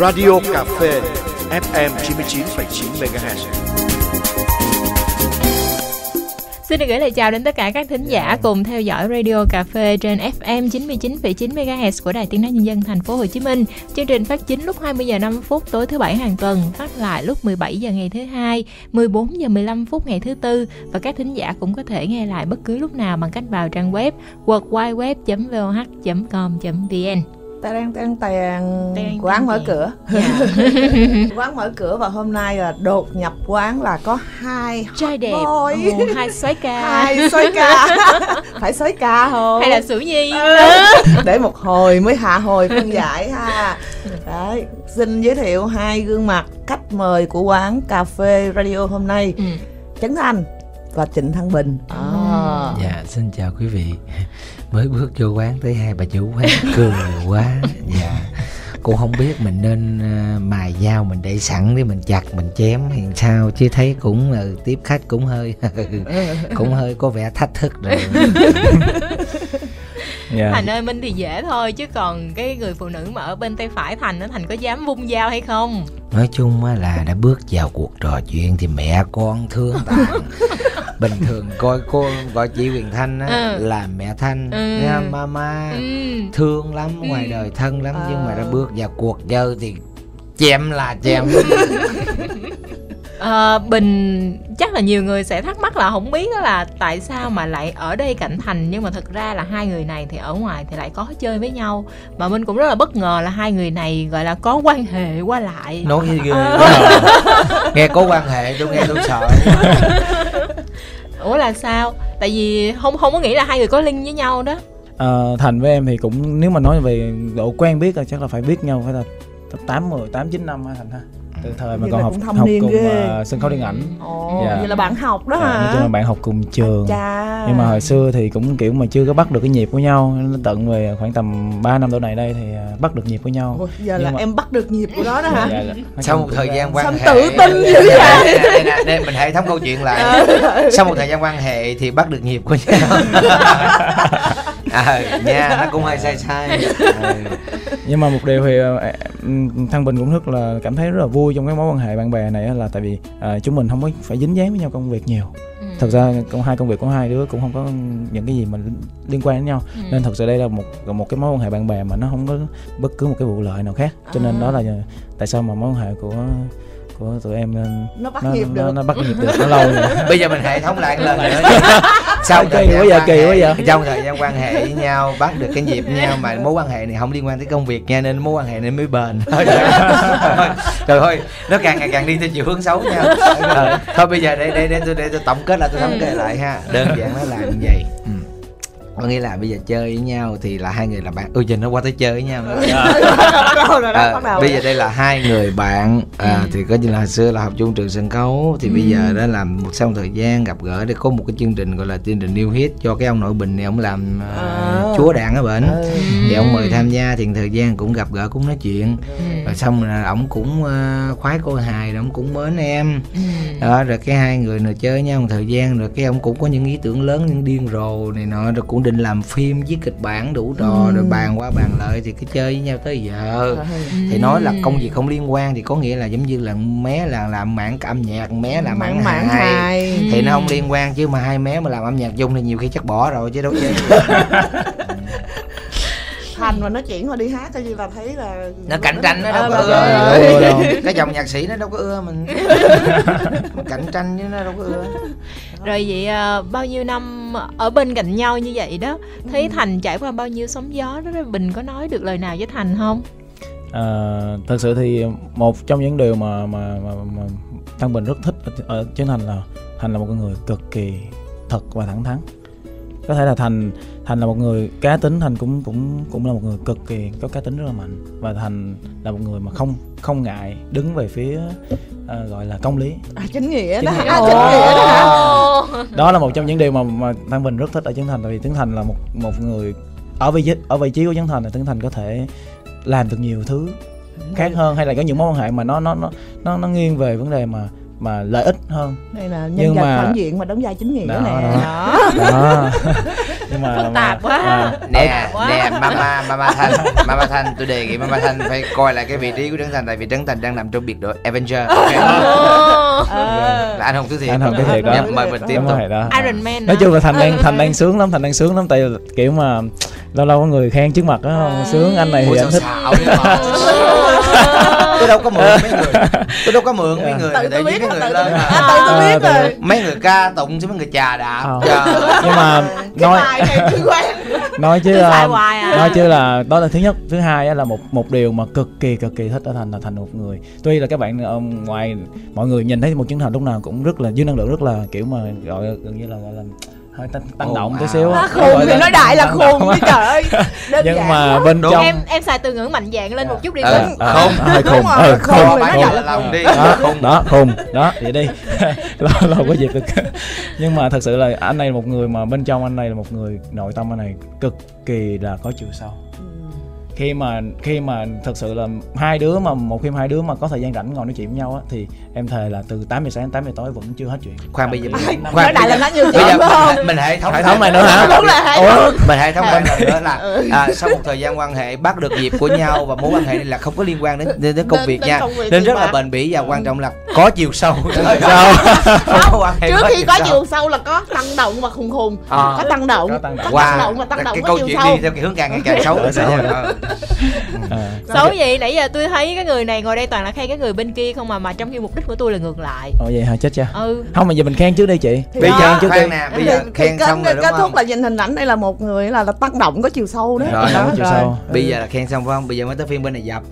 Radio Cà phê FM 99,9 MHz. Xin được gửi lời chào đến tất cả các thính giả cùng theo dõi Radio Cà phê trên FM 99,9 MHz của Đài Tiếng nói nhân dân thành phố Hồ Chí Minh. Chương trình phát chính lúc 20 giờ 5 phút tối thứ bảy hàng tuần, phát lại lúc 17 giờ ngày thứ hai, 14 giờ 15 phút ngày thứ tư và các thính giả cũng có thể nghe lại bất cứ lúc nào bằng cách vào trang web worldwideweb.voh.com.vn ta đang tèn Tèn, quán mở cửa. Dạ. quán mở cửa và hôm nay là đột nhập quán là có hai Trai đẹp, boy. Ồ, hai xoáy ca. Hai xoáy ca. Phải xoáy ca không? Hay là Sử Nhi? Để một hồi mới hạ hồi phân giải ha. Đấy xin giới thiệu hai gương mặt khách mời của quán cà phê radio hôm nay. Ừ. Trấn Thành và Trịnh Thăng Bình. À. Dạ xin chào quý vị Mới bước vô quán tới hai bà chủ quán. Cười quá. Dạ. Cũng không biết mình nên ờ, mài dao mình để sẵn để mình chặt mình chém thì sao chứ thấy cũng ừ, tiếp khách cũng hơi cũng hơi có vẻ thách thức rồi Dạ. Thành ơi Minh thì dễ thôi chứ còn cái người phụ nữ mà ở bên tay phải Thành á Thành có dám vung dao hay không? nói chung á là đã bước vào cuộc trò chuyện thì mẹ con thương tàn bình thường coi cô gọi chị Huyền Thanh á Ừ. là mẹ Thanh Ừ. nha mama Ừ. thương lắm ngoài đời thân lắm nhưng mà đã Ờ. bước vào cuộc chơi thì chém là chém Ờ, Bình chắc là nhiều người sẽ thắc mắc là không biết đó là tại sao mà lại ở đây cạnh Thành nhưng mà thực ra là hai người này thì ở ngoài thì lại có chơi với nhau mà Minh cũng rất là bất ngờ là hai người này gọi là có quan hệ qua lại nói ghê Ờ. quá. nghe có quan hệ tôi nghe tôi sợ Ủa là sao? Tại vì không không có nghĩ là hai người có link với nhau đó Ờ, Thành với em thì cũng nếu mà nói về độ quen biết là chắc là phải biết nhau phải là 8 10 8 9 năm ha Thành ha. Từ thời mà Vậy còn học học cùng ghê. ờ, sân khấu điện ảnh. Ồ, Dạ. vậy là bạn học đó Dạ, hả nói chung là bạn học cùng trường. Chà. Nhưng mà hồi xưa thì cũng kiểu mà chưa có bắt được cái nhịp của nhau, Nên tận về khoảng tầm 3 năm độ này đây thì ờ, bắt được nhịp của nhau. Ủa, giờ Nhưng là mà- em bắt được nhịp của nó đó hả Dạ, dạ. Sau một thời gian quan hệ tự tin dữ vậy? Đây, đây, đây, đây, mình hệ thống câu chuyện lại sau một thời gian quan hệ thì bắt được nhịp của nhau à, nha nó cũng hơi sai sai ừ. nhưng mà một điều thì ờ, em- thăng bình cũng rất là cảm thấy rất là vui trong cái mối quan hệ bạn bè này là tại vì ờ, chúng mình không có phải dính dáng với nhau công việc nhiều ừ. thật ra công hai công việc của hai đứa cũng không có những cái gì mà liên quan đến nhau Ừ. nên thật sự đây là một một cái mối quan hệ bạn bè mà nó không có bất cứ một cái vụ lợi nào khác cho nên À. đó là tại sao mà mối quan hệ của của tụi em ờ, nó bắt nó, nhịp nó, được. nó bắt nhịp được nó lâu rồi. Bây giờ mình hệ thống lại lần nữa. sau Kỳ quá giờ, kỳ quá giờ. trong thời gian quan hệ với nhau bắt được cái nhịp nhau mà mối quan hệ này không liên quan tới công việc nha nên mối quan hệ này mới bền. Thôi trời ơi nó càng ngày càng đi theo chiều hướng xấu nha. Ờ, thôi bây giờ để để để tôi để tôi tổng kết lại tôi thống kê lại ha. Đơn giản nó là như vậy. Ừ. có nghĩa là bây giờ chơi với nhau thì là hai người là bạn ôi trình nó qua tới chơi với nhau rồi À, bây giờ đây là hai người bạn à, Ừ. thì có như là hồi xưa là học chung trường sân khấu thì bây Ừ. giờ đó là một sau một thời gian gặp gỡ để có một cái chương trình gọi là chương trình New Hit cho cái ông nội bình này ông làm À. chúa đàn ở bển Ừ. thì ông mời tham gia thì thời gian cũng gặp gỡ cũng nói chuyện Ừ. rồi xong là ông cũng à, khoái cô hài rồi ông cũng mến em Ừ. đó rồi cái hai người rồi chơi với nhau một thời gian rồi cái ông cũng có những ý tưởng lớn những điên rồ này nọ rồi cũng định làm phim viết kịch bản đủ trò Ừ. rồi bàn qua bàn lại thì cái chơi với nhau tới giờ. Rồi. thì nói là công việc không liên quan thì có nghĩa là giống như là mé là làm mảng âm nhạc mé là mảng mảng hài. hài. Thì nó không liên quan chứ mà hai mé mà làm âm nhạc chung thì nhiều khi chắc bỏ rồi chứ đâu chơi. Thành mà nó chuyển qua đi hát coi như là thấy là nó cạnh tranh nó đâu Ờ, có ưa. cái dòng nhạc sĩ nó đâu có ưa mình Mình. Cạnh tranh chứ nó đâu có ưa Rồi vậy à, bao nhiêu năm ở bên cạnh nhau như vậy đó Thấy Thành trải qua bao nhiêu sóng gió đó, Bình có nói được lời nào với Thành không? À, thật sự thì một trong những điều mà mà mà, mà Thăng Bình rất thích ở, ở Trấn Thành là Thành là một con người cực kỳ thật và thẳng thắn. Có thể là Thành Thành là một người cá tính Thành cũng cũng cũng là một người cực kỳ có cá tính rất là mạnh và Thành là một người mà không không ngại đứng về phía à, gọi là công lý. à, chính nghĩa đó Chính nghĩa. à, chính nghĩa đó hả. Đó là một trong những điều mà mà Thăng Bình rất thích ở Trấn Thành tại vì Trấn Thành là một một người ở vị trí ở vị trí của Trấn Thành là Trấn Thành có thể làm được nhiều thứ khác hơn hay là có những mối quan hệ mà nó nó nó nó nó nghiêng về vấn đề mà mà lợi ích hơn. Đây là nhân Nhưng vật mà- phản diện mà đóng vai chính nghĩa Đó, nè. Đó. đó. Đó nhưng mà Phức tạp mà- quá. mà- nè quá. nè mama mama thanh mama thanh tôi đề nghị mama thanh phải coi lại cái vị trí của trấn thành tại vì trấn thành đang nằm trong biệt đội Avenger ok? Ồ. Ờ. là anh hùng thứ thiệt Anh Hùng Thứ Thiệt đó. Dạ, mời mình tiếp tục. rồi đó. Iron Man nói chung là thành đang thành đang sướng lắm thành đang sướng lắm tại kiểu mà lâu lâu có người khen trước mặt đó không sướng anh này thì anh sao thích. tôi đâu có mượn mấy người tôi đâu có mượn mấy người tự để tôi biết mấy người lên à, tự tôi biết rồi. mấy người ca tụng chứ mấy người chà đạp. Ờ. Nhưng mà nói nói chứ Tôi xài à, hoài à. nói chứ là đó là thứ nhất. Thứ hai á là một một điều mà cực kỳ cực kỳ thích ở thành là thành một người. Tuy là các bạn ờ, ngoài mọi người nhìn thấy một chứng thành lúc nào cũng rất là dư năng lượng rất là kiểu mà gọi gần như là gọi là hơi tăng, tăng động tí xíu á. à, khùng thì nói đại là khùng chứ trời ơi. Đơn nhưng mà bên trong em em xài từ ngữ mạnh dạn lên một chút đi. À, Khùng. à, hơi Đúng khùng. rồi, ừ, khùng khùng, đi. Đó khùng. đó khùng. Đó vậy đi. Lâu lâu có việc được. Nhưng mà thật sự là anh này là một người mà bên trong anh này là một người nội tâm anh này cực kỳ là có chiều sâu khi mà khi mà thật sự là hai đứa mà một khi hai đứa mà có thời gian rảnh ngồi nói chuyện với nhau á thì em thề là từ 8 giờ sáng đến 8 giờ tối vẫn chưa hết chuyện. Khoan bây giờ mình nói khoan đại bây là nói nhiều bây chuyện giờ mình, mình hệ thống hệ thống này nữa hả? Đúng là Ủa? mình hệ thống quan nữa là à, sau một thời gian quan hệ bắt được dịp của nhau và mối quan hệ này là không có liên quan đến đến, đến công việc nha. nên rất là bền bỉ và quan trọng là có chiều sâu. Trước khi có chiều sâu là có tăng động và khùng khùng. À. có tăng động. Có tăng động. tăng và tăng động cái có câu chiều chuyện sâu. đi theo cái hướng càng ngày càng xấu. Ờ. Ờ. à, Xấu gì nãy giờ tôi thấy cái người này ngồi đây toàn là khen cái người bên kia không mà mà trong khi mục đích của tôi là ngược lại. ồ vậy hả? Chết chưa Ừ. không mà giờ mình khen trước đi chị. Thì bây giờ trước đi. nè bây giờ khen xong rồi đúng kết thúc là nhìn hình ảnh đây là một người là, là tăng động có chiều sâu đó Rồi, Đó, có chiều rồi. sâu. bây giờ là khen xong phải không? Bây giờ mới tới phiên bên này dập.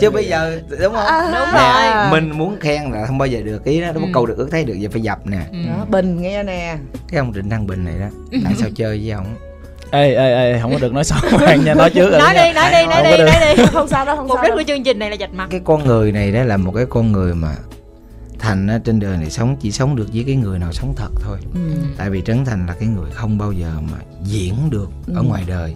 Chứ bây giờ đúng không? À, Đúng Nè, rồi. mình muốn khen là không bao giờ được ý đó đúng Ừ. câu được ước thấy được giờ phải dập nè. Ừ. đó, bình nghe nè. Cái ông Trịnh Đăng Bình này đó tại sao chơi với ông ê ê ê không có được nói xấu bạn nha nói trước Nói đi, nói đi, nói đi, nói đi. không sao đâu không Mục sao đích đâu của chương trình này là dạch mặt. cái con người này đó là một cái con người mà thành á, trên đời này sống chỉ sống được với cái người nào sống thật thôi Ừ. tại vì trấn thành là cái người không bao giờ mà diễn được ở Ừ. ngoài đời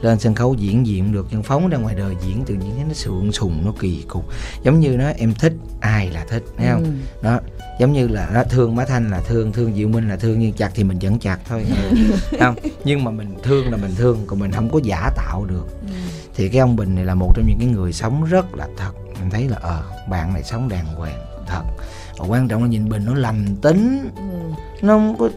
lên sân khấu diễn diễn được nhưng phóng ra ngoài đời diễn tự nhiên nó sượng sùng nó kỳ cục giống như nó em thích ai là thích thấy không Ừ. đó giống như là nó thương má thanh là thương thương diệu minh là thương nhưng chặt thì mình vẫn chặt thôi ừ. không nhưng mà mình thương là mình thương còn mình không có giả tạo được Ừ. thì cái ông bình này là một trong những cái người sống rất là thật mình thấy là ờ bạn này sống đàng hoàng thật và quan trọng là nhìn bình nó lành tính Ừ. nó không có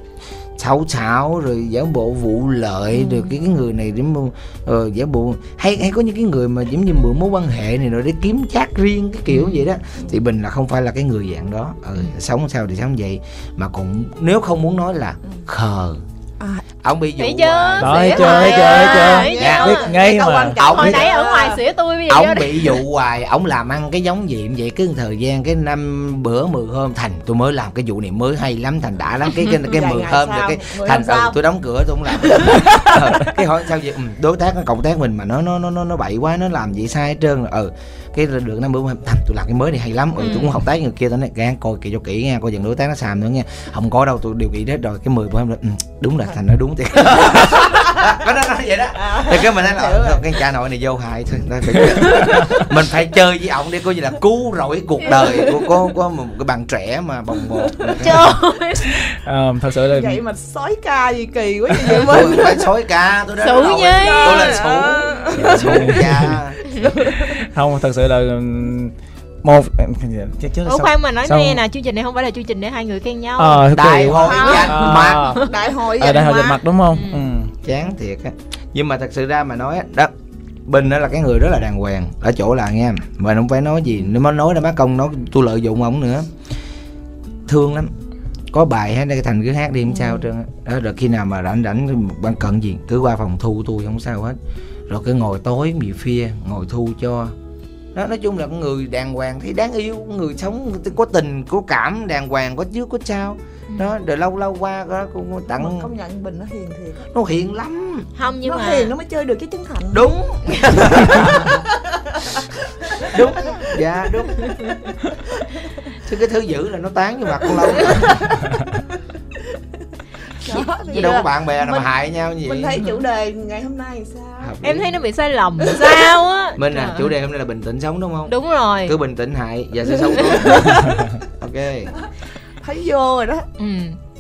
xạo xạo rồi giả bộ vụ lợi được cái, cái người này giống như, ờ, giả bộ hay hay có những cái người mà giống như mượn mối quan hệ này rồi để kiếm chát riêng cái kiểu vậy đó thì bình là không phải là cái người dạng đó. Ừ, sống sao thì sống vậy. Mà còn nếu không muốn nói là khờ. À. ông bị dụ chưa? hoài. Đó, thấy Xỉa chưa, thấy chưa, à. thấy chưa? Dạ. biết ngay mà trọng Hồi nãy ở ngoài sửa tôi bây giờ ông bị dụ hoài ông làm ăn cái giống gì cũng vậy cứ thời gian cái năm bữa mười hôm thành tôi mới làm cái vụ này mới hay lắm thành đã lắm cái cái cái mười hôm rồi cái thành ừ, tôi đóng cửa tôi không làm Ờ, cái hỏi sao vậy ừ, đối tác nó cộng tác mình mà nó nó nó nó nó bậy quá nó làm vậy sai hết trơn rồi ừ cái được năm bữa thành tôi làm cái mới này hay lắm. Ừ, tôi cũng hợp tác người kia tôi nói gan coi kỹ cho kỹ nha coi chừng đối tác nó xàm nữa nha. Không có đâu tôi điều kỹ hết rồi cái mười bữa hôm đó, ừ, đúng là thành nói đúng thiệt. Có nó nói vậy đó. Thì cái mình thấy là cái cha nội này vô hại thôi Đó, phải chơi. mình phải chơi với ổng để coi như là cứu rỗi cuộc đời của có có một cái bạn trẻ mà bồng bột. Trời. Ờ, thật sự là vậy mà sói ca gì kỳ quá vậy mình. phải sói ca tôi đã Sủ nói. nhé. tôi là sủ. Sủ cha không thật sự là một chết chết Ủa khoan mà nói Xong- nghe nè, chương trình này không phải là chương trình để hai người khen nhau. ờ kỳ đại quá. hội À. danh mặt đại hội ờ đại hội mặt. dành mặt đúng không Ừ. ừ. chán thiệt á nhưng mà thật sự ra mà nói á, đó bình đó là cái người rất là đàng hoàng ở chỗ là nghe mà không phải nói gì nếu mà nói là bác công nói tôi lợi dụng ổng nữa thương lắm có bài hát đây thành cứ hát đi không sao hết trơn á. đó rồi khi nào mà rảnh rảnh ban cận gì cứ qua phòng thu tôi không sao hết rồi cứ ngồi tối mì phia ngồi thu cho. Đó nói chung là con người đàng hoàng thấy đáng yêu con người sống có tình có cảm đàng hoàng có trước có sau. Đó rồi lâu lâu qua đó cũng Mà tặng công nhận bình nó hiền thiệt. Nó hiền lắm. Không nhưng nó mà hiền nó mới chơi được cái chân thành. Đúng. Đúng. Dạ đúng. Chứ cái thứ dữ là nó tán vô mặt con lâu chứ đâu có bạn bè nào mà hại nhau vậy mình thấy chủ đề ngày hôm nay sao? Em thấy nó bị sai lầm sao á. mình à chủ đề hôm nay là bình tĩnh sống đúng không? Đúng rồi. cứ bình tĩnh hại và sẽ sống tốt. Ok. Thấy vô rồi đó. Ừ.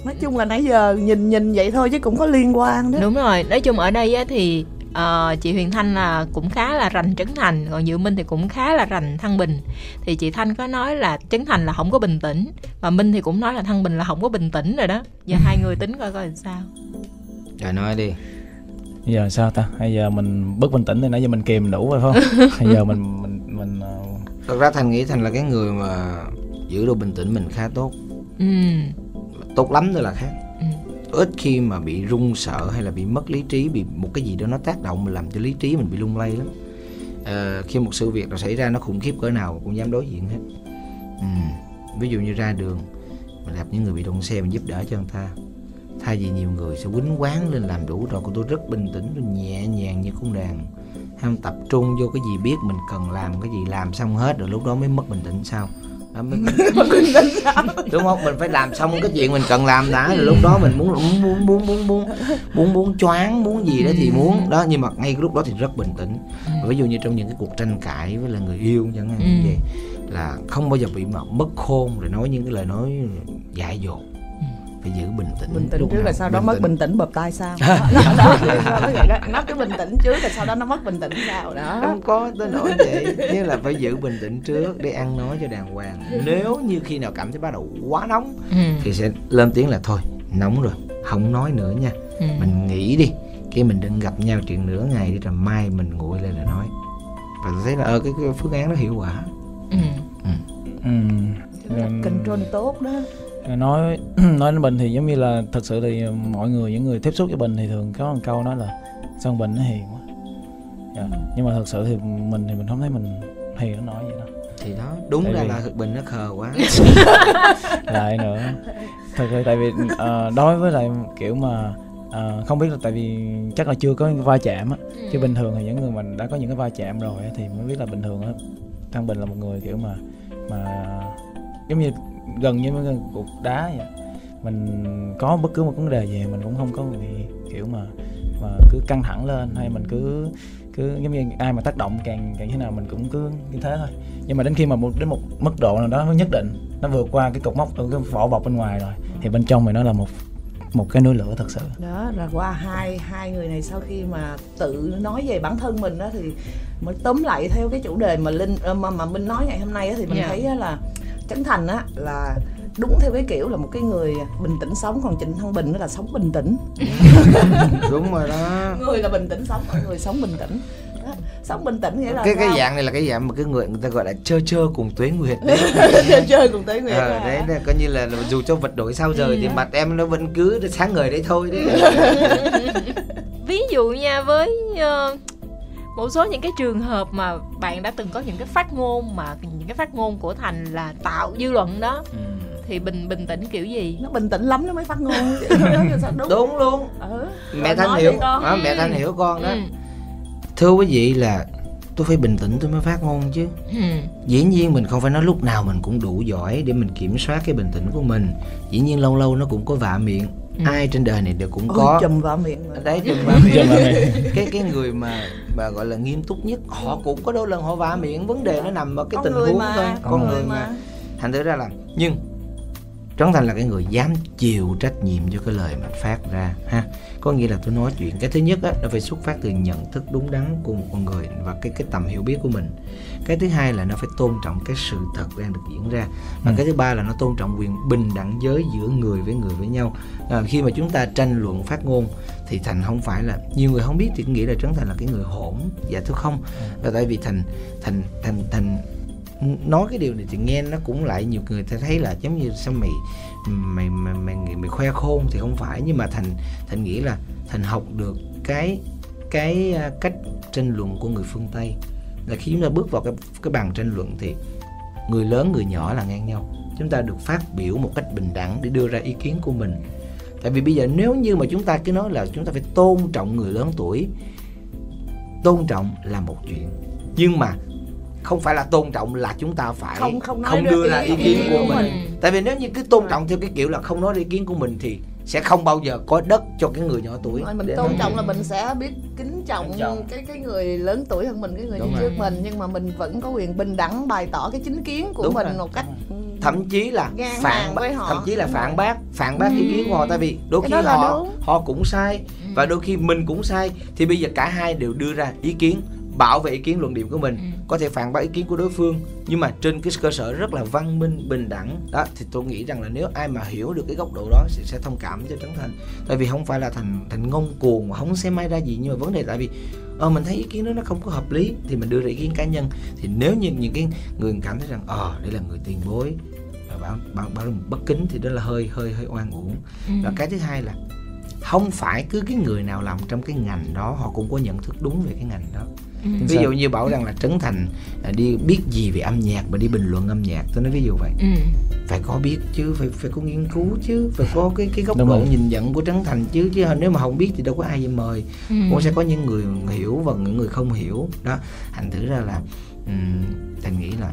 nói chung là nãy giờ nhìn nhìn vậy thôi chứ cũng có liên quan đó. Đúng rồi. Nói chung ở đây á, thì uh, chị Huyền Thanh là cũng khá là rành Trấn Thành còn Dự Minh thì cũng khá là rành Thăng Bình. Thì chị Thanh có nói là Trấn Thành là không có bình tĩnh và Minh thì cũng nói là Thăng Bình là không có bình tĩnh rồi đó. Giờ hai người tính coi coi làm sao. Rồi nói đi. Bây giờ sao ta? Bây giờ mình bất bình tĩnh thì nãy giờ mình kìm đủ rồi phải không? Bây giờ mình mình mình uh, thật ra thành nghĩ thành là cái người mà giữ được bình tĩnh mình khá tốt. Ừ. Tốt lắm nữa là khác ít khi mà bị run sợ hay là bị mất lý trí bị một cái gì đó nó tác động mà làm cho lý trí mình bị lung lay lắm à, khi một sự việc nào xảy ra nó khủng khiếp cỡ nào cũng dám đối diện hết ừ. ví dụ như ra đường mình gặp những người bị đụng xe mình giúp đỡ cho người ta thay vì nhiều người sẽ quýnh quán lên làm đủ rồi của tôi rất bình tĩnh tôi nhẹ nhàng như con đàn ham tập trung vô cái gì biết mình cần làm cái gì làm xong hết rồi lúc đó mới mất bình tĩnh sao đúng không? Mình phải làm xong cái chuyện mình cần làm đã. Rồi lúc đó mình muốn muốn muốn muốn muốn muốn muốn, muốn choáng muốn gì đó thì muốn. Đó nhưng mà ngay cái lúc đó thì rất bình tĩnh. Ví dụ như trong những cái cuộc tranh cãi với là người yêu chẳng hạn như vậy là không bao giờ bị mất khôn rồi nói những cái lời nói dại dột phải giữ bình tĩnh. Bình tĩnh trước là sau đó bình mất tĩnh. bình tĩnh bập tay sao? Đó, đó, đó, đó, đó, nó cứ bình tĩnh trước rồi sau đó nó mất bình tĩnh sao đó. Không có tôi nói vậy. Như là phải giữ bình tĩnh trước để ăn nói cho đàng hoàng. Nếu như khi nào cảm thấy bắt đầu quá nóng ừ. thì sẽ lên tiếng là thôi nóng rồi không nói nữa nha. Ừ. Mình nghĩ đi khi mình đừng gặp nhau chuyện nửa ngày đi rồi mai mình nguội lên là nói. Và tôi thấy là ờ cái, cái phương án đó hiệu quả. Ừ. Um, control tốt đó nói nói đến Bình thì giống như là thật sự thì mọi người những người tiếp xúc với Bình thì thường có một câu nói là sao Bình nó hiền quá. Dạ. Nhưng mà thật sự thì mình thì mình không thấy mình hiền nó nói vậy đâu. thì đó đúng Tại ra vì- là thực bình nó khờ quá lại nữa thật sự tại vì ờ, đối với lại kiểu mà ờ, không biết là tại vì chắc là chưa có va chạm á chứ bình thường thì những người mà đã có những cái va chạm rồi á, thì mới biết là bình thường á thăng bình là một người kiểu mà mà giống như gần như cái cục đá vậy. Mình có bất cứ một vấn đề gì mình cũng không có bị kiểu mà mà cứ căng thẳng lên hay mình cứ cứ giống như ai mà tác động càng càng thế nào mình cũng cứ như thế thôi. Nhưng mà đến khi mà một đến một mức độ nào đó nó nhất định nó vượt qua cái cột mốc ở cái vỏ bọc bên ngoài rồi thì bên trong thì nó là một một cái núi lửa thật sự. Đó là qua hai hai người này sau khi mà tự nói về bản thân mình đó thì mới tóm lại theo cái chủ đề mà linh ờ, mà mà minh nói ngày hôm nay á, thì mình Dạ. thấy á là trấn thành á là đúng theo cái kiểu là một cái người bình tĩnh sống còn trịnh thăng bình đó là sống bình tĩnh. Đúng rồi đó. Người là bình tĩnh sống còn người sống bình tĩnh. Đó. sống bình tĩnh nghĩa là cái cái sao? dạng này là cái dạng mà cái người người ta gọi là chơ chơ cùng tuế nguyệt chơi chơi cùng tới nguyệt ờ, đấy là coi như là, là dù cho vật đổi sao rời thì mặt em nó vẫn cứ sáng ngời đấy thôi đấy. Ví dụ nha với ờ, một số những cái trường hợp mà bạn đã từng có những cái phát ngôn mà những cái phát ngôn của thành là tạo dư luận đó thì bình bình tĩnh kiểu gì? Nó bình tĩnh lắm nó mới phát ngôn. Sao đúng? Đúng luôn ừ. mẹ thanh hiểu. đó, mẹ thanh hiểu con đó. Ừ. thưa quý vị là tôi phải bình tĩnh tôi mới phát ngôn chứ. Ừ. dĩ nhiên mình không phải nói lúc nào mình cũng đủ giỏi để mình kiểm soát cái bình tĩnh của mình. Dĩ nhiên lâu lâu nó cũng có vạ miệng ai trên đời này đều cũng Ôi, có. chùm vào miệng rồi. đấy chùm vào miệng. Cái cái người mà mà gọi là nghiêm túc nhất họ cũng có đôi lần họ vạ miệng vấn đề nó nằm ở cái Con tình huống mà, thôi. con con người người mà. mà. Thành thử ra là nhưng Trấn Thành là cái người dám chịu trách nhiệm cho cái lời mình phát ra ha. Có nghĩa là tôi nói chuyện cái thứ nhất á nó phải xuất phát từ nhận thức đúng đắn của một con người và cái cái tầm hiểu biết của mình. Cái thứ hai là nó phải tôn trọng cái sự thật đang được diễn ra. Và Ừ. cái thứ ba là nó tôn trọng quyền bình đẳng giới giữa người với người với nhau. À, khi mà chúng ta tranh luận phát ngôn thì thành không phải là nhiều người không biết thì nghĩ là trấn thành là cái người hỗn dạ tôi không? Là tại vì thành thành thành thành nói cái điều này thì nghe nó cũng lại nhiều người ta thấy là giống như sao mày mày mày mày, mày, mày khoe khôn thì không phải. Nhưng mà thành thành nghĩ là thành học được cái cái à, cách tranh luận của người phương tây. Là khi chúng ta bước vào cái cái bàn tranh luận thì người lớn người nhỏ là ngang nhau. Chúng ta được phát biểu một cách bình đẳng để đưa ra ý kiến của mình. Tại vì bây giờ nếu như mà chúng ta cứ nói là chúng ta phải tôn trọng người lớn tuổi tôn trọng là một chuyện. Nhưng mà không phải là tôn trọng là chúng ta phải Không- không nói đưa ra ý kiến của mình mình. tại vì nếu như cứ tôn trọng theo cái kiểu là không nói ý kiến của mình thì sẽ không bao giờ có đất cho cái người nhỏ tuổi Rồi mình để tôn nói. trọng là mình sẽ biết kính trọng, trọng. cái cái người lớn tuổi hơn mình cái người Đúng đi rồi. trước mình nhưng mà mình vẫn có quyền bình đẳng bày tỏ cái chính kiến của Đúng mình rồi. một cách thậm chí là Ngang phản với họ. thậm chí là Đúng phản rồi. bác phản bác ý kiến của họ tại vì đôi Cái khi họ đúng. họ cũng sai và đôi khi mình cũng sai thì bây giờ cả hai đều đưa ra ý kiến bảo vệ ý kiến luận điểm của mình Ừ. có thể phản bác ý kiến của đối phương. Nhưng mà trên cái cơ sở rất là văn minh bình đẳng đó thì tôi nghĩ rằng là nếu ai mà hiểu được cái góc độ đó thì sẽ thông cảm cho trấn thành. Tại vì không phải là thành thành ngông cuồng mà không xem ai ra gì. Nhưng mà vấn đề tại vì ờ mình thấy ý kiến đó nó không có hợp lý thì mình đưa ra ý kiến cá nhân. Thì nếu như những cái người cảm thấy rằng ờ đây là người tiền bối bảo bảo bảo bất kính thì đó là hơi hơi hơi oan uổng. Ừ. và cái thứ hai là không phải cứ cái người nào làm trong cái ngành đó họ cũng có nhận thức đúng về cái ngành đó Ừ. ví dụ như bảo rằng là trấn thành à, đi biết gì về âm nhạc mà đi bình luận âm nhạc tôi nói ví dụ vậy Ừ. phải có biết chứ phải phải có nghiên cứu chứ phải có cái cái góc Đúng độ rồi. nhìn nhận của trấn thành chứ chứ nếu mà không biết thì đâu có ai mời Ừ. cũng sẽ có những người hiểu và những người không hiểu đó thành thử ra là um, thành nghĩ là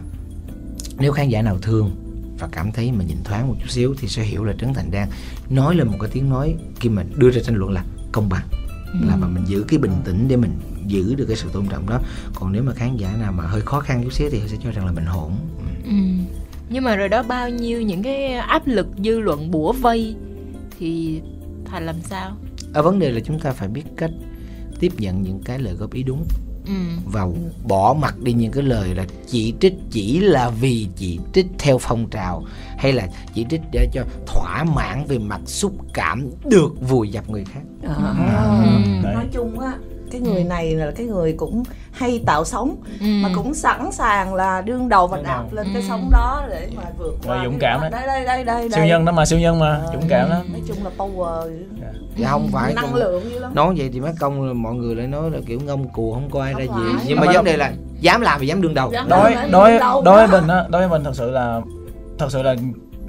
nếu khán giả nào thương và cảm thấy mà nhìn thoáng một chút xíu thì sẽ hiểu là trấn thành đang nói lên một cái tiếng nói khi mà đưa ra tranh luận là công bằng là mà mình giữ cái bình tĩnh để mình giữ được cái sự tôn trọng đó còn nếu mà khán giả nào mà hơi khó khăn chút xíu thì họ sẽ cho rằng là mình hỗn Ừ. Ừ. nhưng mà rồi đó bao nhiêu những cái áp lực dư luận bủa vây thì thành làm sao ở vấn đề là chúng ta phải biết cách tiếp nhận những cái lời góp ý đúng ừ. và bỏ mặt đi những cái lời là chỉ trích chỉ là vì chỉ trích theo phong trào hay là chỉ trích để cho thỏa mãn về mặt xúc cảm được vùi dập người khác À. Ừ. Đấy. nói chung á cái người này là cái người cũng hay tạo sóng Ừ. mà cũng sẵn sàng là đương đầu và đạp lên cái Ừ. sóng đó để mà vượt qua Rồi, dũng cái- cảm đấy. đây đây đây đây siêu nhân đó mà siêu nhân mà Ờ, dũng cảm lắm nói chung là power chứ không phải năng lượng dữ lắm nói vậy thì mất công là mọi người lại nói là kiểu ngông cù không có ai ra Không gì phải. nhưng mà vấn đề là dám làm thì dám đương đầu Dám đối Nói đối gì đối với đó. mình á đối với mình thật sự là thật sự là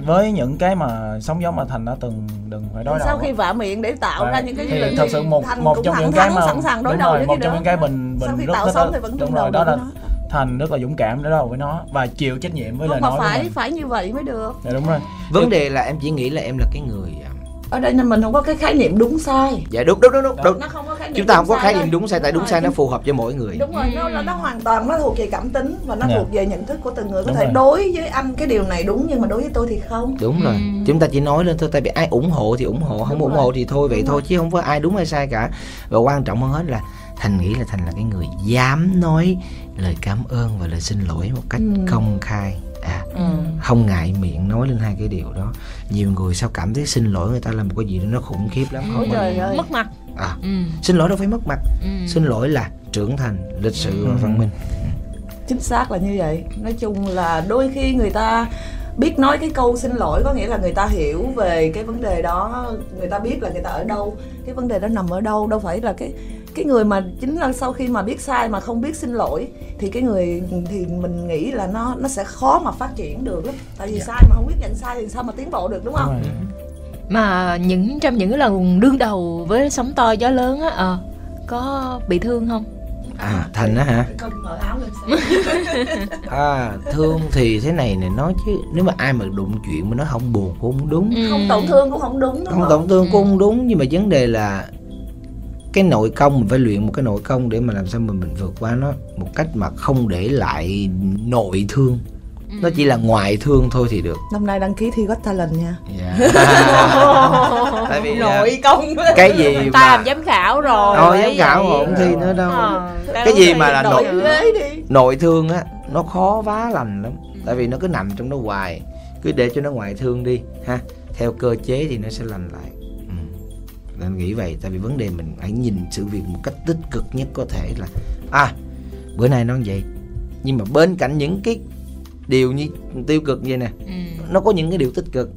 với những cái mà sóng gió mà thành đã từng đừng phải đối đầu sau khi vả miệng để tạo Đấy. ra những cái thì thật sự một Thành một cũng trong những cái mà sẵn sàng đối đầu rồi, một trong những cái bình sau bình khi rất tạo á. thì vẫn đúng rồi đầu đó là thành rất là dũng cảm đối đầu với nó và chịu trách nhiệm với lời không nói của phải mình. phải như vậy mới được. Dạ đúng rồi. Vấn đề là em chỉ nghĩ là em là cái người à, ở đây là mình không có cái khái niệm đúng sai dạ đúng đúng đúng đúng, đúng. nó không có khái niệm chúng ta không có khái niệm đúng sai tại đúng sai nó phù hợp cho mỗi người đúng rồi nó là nó hoàn toàn nó thuộc về cảm tính và nó Dạ. thuộc về nhận thức của từng người có Đúng thể rồi. đối với anh cái điều này đúng nhưng mà đối với tôi thì không đúng rồi Ừ. chúng ta chỉ nói lên thôi tại vì ai ủng hộ thì ủng hộ không Đúng ủng rồi. hộ thì thôi vậy Đúng thôi rồi. chứ không có ai đúng hay sai cả và quan trọng hơn hết là thành nghĩ là thành là cái người dám nói lời cảm ơn và lời xin lỗi một cách Ừ. công khai à ừ. không ngại miệng nói lên hai cái điều đó. Nhiều người sao cảm thấy xin lỗi người ta làm một cái gì đó nó khủng khiếp lắm ôi không trời ơi. Mất mặt. À, ừ. xin lỗi đâu phải mất mặt. Ừ. xin lỗi là trưởng thành lịch sự và Ừ. văn minh. Chính xác là như vậy. Nói chung là đôi khi người ta biết nói cái câu xin lỗi có nghĩa là người ta hiểu về cái vấn đề đó. Người ta biết là người ta ở đâu. Cái vấn đề đó nằm ở đâu đâu phải là cái cái người mà chính là sau khi mà biết sai mà không biết xin lỗi thì cái người thì mình nghĩ là nó nó sẽ khó mà phát triển được lắm. Tại vì sai mà không biết nhận sai thì sao mà tiến bộ được đúng không? Mà những trong những lần đương đầu với sóng to gió lớn á ờ, có bị thương không? À thành á hả? À thương thì thế này này nói chứ nếu mà ai mà đụng chuyện mà nó không buồn cũng không đúng. Ừ. không tổn thương cũng không đúng đúng không không? tổn thương cũng không đúng nhưng mà vấn đề là cái nội công mình phải luyện một cái nội công để mà làm sao mà mình vượt qua nó một cách mà không để lại nội thương. Nó chỉ là ngoại thương thôi thì được. Năm nay đăng ký thi Got Talent nha. Dạ. tại vì à, nội công. cái gì ta mà làm giám khảo rồi thôi bởi giám khảo mà không thi nữa đâu. Ờ, ta cái gì mà là nội- nội thương á nó khó vá lành lắm. Tại vì nó cứ nằm trong đó hoài. Cứ để cho nó ngoại thương đi ha. Theo cơ chế thì nó sẽ lành lại. ừ. Nên nghĩ vậy tại vì vấn đề mình hãy nhìn sự việc một cách tích cực nhất có thể là à bữa nay nó như vậy. Nhưng mà bên cạnh những cái điều như tiêu cực như vậy nè Ừ. nó có những cái điều tích cực.